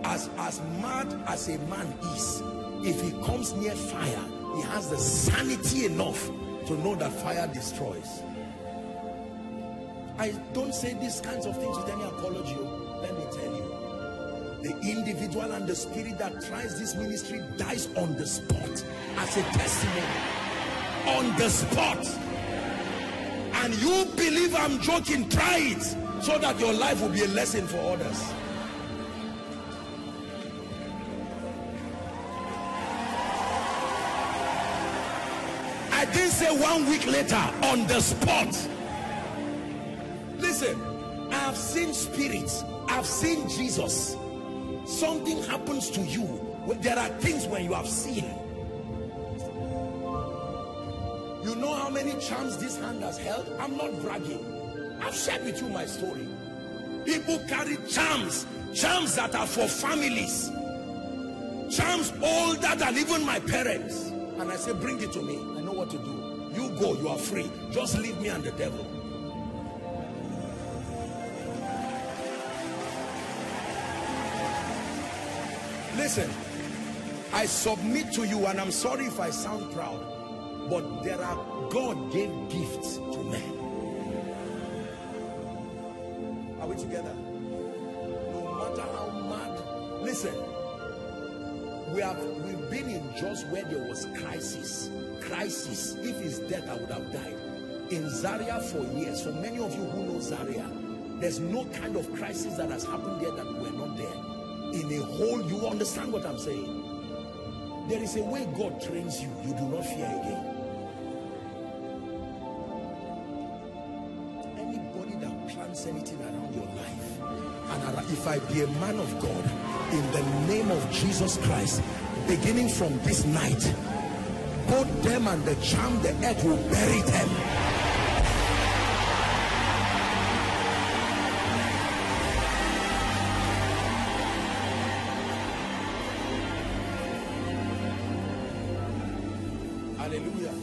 As, as mad as a man is, if he comes near fire, he has the sanity enough to know that fire destroys. I don't say these kinds of things with any apology. Oh. Let me tell you. The individual and the spirit that tries this ministry dies on the spot as a testimony. On the spot. And you believe I'm joking, try it so that your life will be a lesson for others. Say one week later on the spot. Listen i have seen spirits. I've seen jesus. Something happens to you. There are things when you have seen. You know how many charms this hand has held? I'm not bragging. I've shared with you my story. People carry charms. Charms that are for families. Charms older than even my parents and I say, bring it to me. I know what to do. You go, you are free. Just leave me and the devil. Listen, I submit to you and I'm sorry if I sound proud, but there are, God gave gifts to men. Are we together? Have we've been in just where there was crisis. Crisis if it's death I would have died. In Zaria for years. For many of you who know Zaria there's no kind of crisis that has happened there that we're not there. In a whole you understand what I'm saying? There is a way God trains you. You do not fear again. Anybody that plants anything around your life and if I be a man of God in the name of Jesus Christ beginning from this night both them and the charm the earth will bury them. Hallelujah.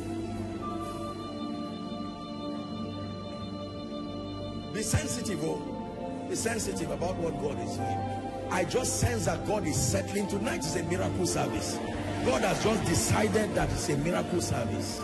Be sensitive oh. Be sensitive about what just sense that God is settling. Tonight is a miracle service. God has just decided that it's a miracle service.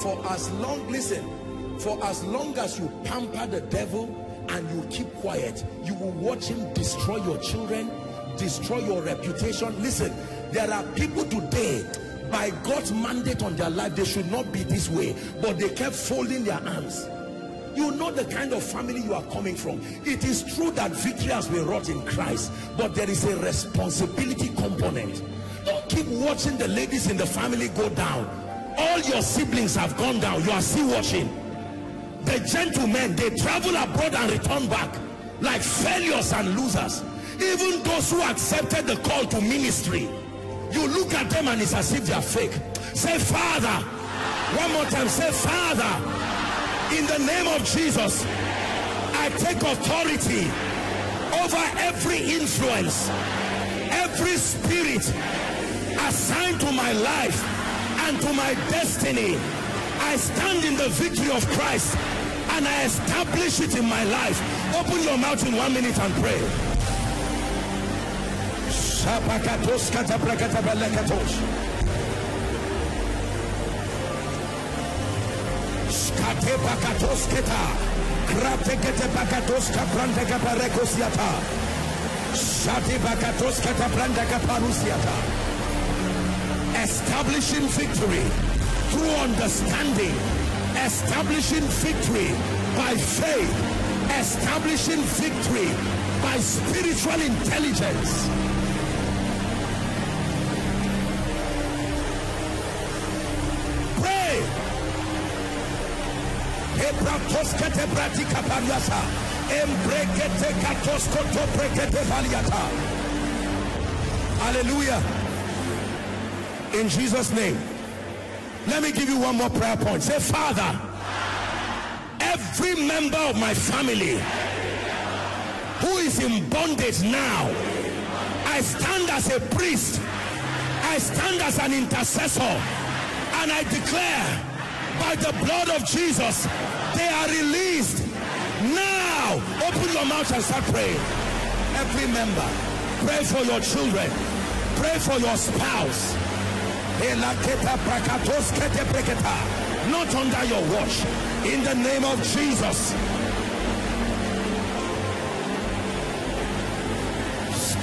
For as long listen for as long as you pamper the devil and you keep quiet you will watch him destroy your children destroy your reputation. Listen there are people today by God's mandate on their life they should not be this way but they kept folding their arms you know the kind of family you are coming from. It is true that victory has been wrought in Christ but there is a responsibility component. Don't keep watching the ladies in the family go down. All your siblings have gone down. You are still watching. The gentlemen they travel abroad and return back like failures and losers. Even those who accepted the call to ministry you look at them and it's as if they are fake. Say father. One more time say father in the name of Jesus I take authority over every influence every spirit assigned to my life and to my destiny. I stand in the victory of Christ and I establish it in my life. Open your mouth in one minute and pray Skate bakatosketa. Kratekete bakatoska brandega barekosiata. Shati bakatoskata brandega parusiata. Establishing victory through understanding. Establishing victory by faith. Establishing victory by spiritual intelligence. Hallelujah. In Jesus' name. Let me give you one more prayer point. Say, Father, every member of my family who is in bondage now, I stand as a priest. I stand as an intercessor. And I declare by the blood of Jesus, they are released. Now, open your mouth and start praying. Every member, pray for your children. Pray for your spouse. Not under your watch. In the name of Jesus.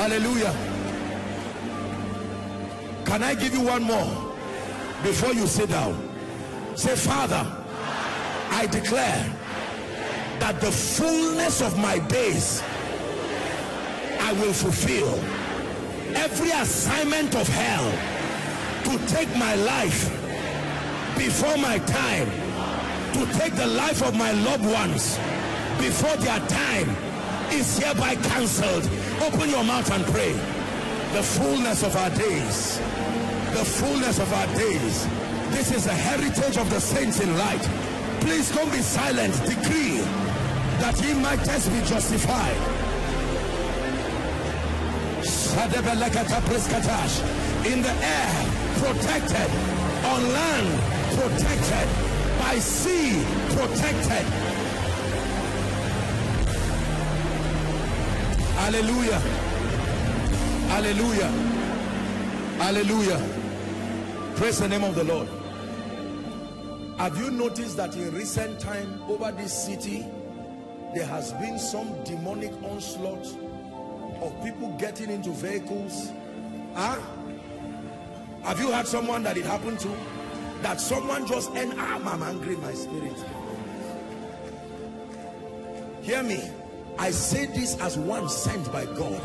Hallelujah. Can I give you one more before you sit down? Say, Father, I declare that the fullness of my days I will fulfill every assignment of hell to take my life before my time, to take the life of my loved ones before their time is hereby cancelled. Open your mouth and pray. The fullness of our days. The fullness of our days. This is the heritage of the saints in light. Please don't be silent. Decree that he might just be justified. In the air, protected. On land, protected. By sea, protected. Hallelujah. Hallelujah. Hallelujah. Praise the name of the Lord. Have you noticed that in recent time over this city, there has been some demonic onslaught of people getting into vehicles? Huh? Have you had someone that it happened to? That someone just, and ah, I'm angry my spirit. Hear me. I say this as one sent by God.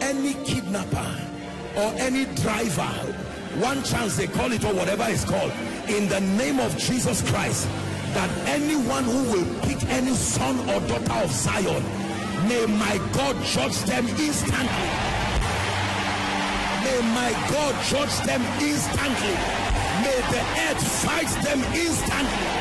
Any kidnapper or any driver, one chance they call it or whatever it's called, in the name of Jesus Christ, that anyone who will pick any son or daughter of Zion, may my God judge them instantly. May my God judge them instantly. May the earth fight them instantly.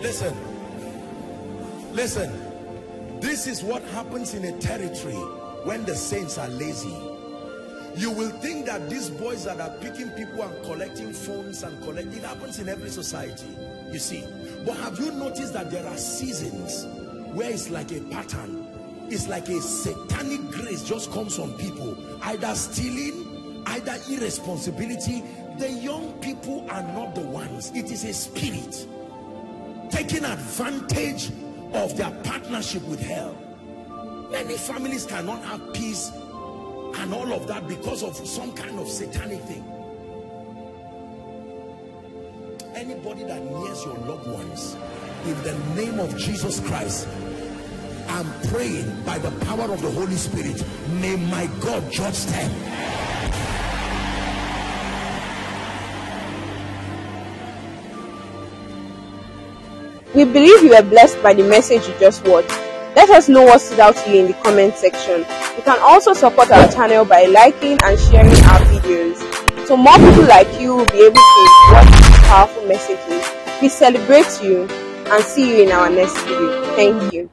Listen. Listen. This is what happens in a territory when the saints are lazy. You will think that these boys that are picking people and collecting phones and collecting, it happens in every society, you see. But have you noticed that there are seasons where it's like a pattern? It's like a satanic grace just comes on people. Either stealing, either irresponsibility. The young people are not the ones. It is a spirit taking advantage of their partnership with hell. Many families cannot have peace and all of that because of some kind of satanic thing. Anybody that nears your loved ones, in the name of Jesus Christ, I'm praying by the power of the Holy Spirit, may my God judge them. We believe you were blessed by the message you just watched. Let us know what stood out to you in the comment section. You can also support our channel by liking and sharing our videos. So more people like you will be able to watch these powerful messages. We celebrate you and see you in our next video. Thank you.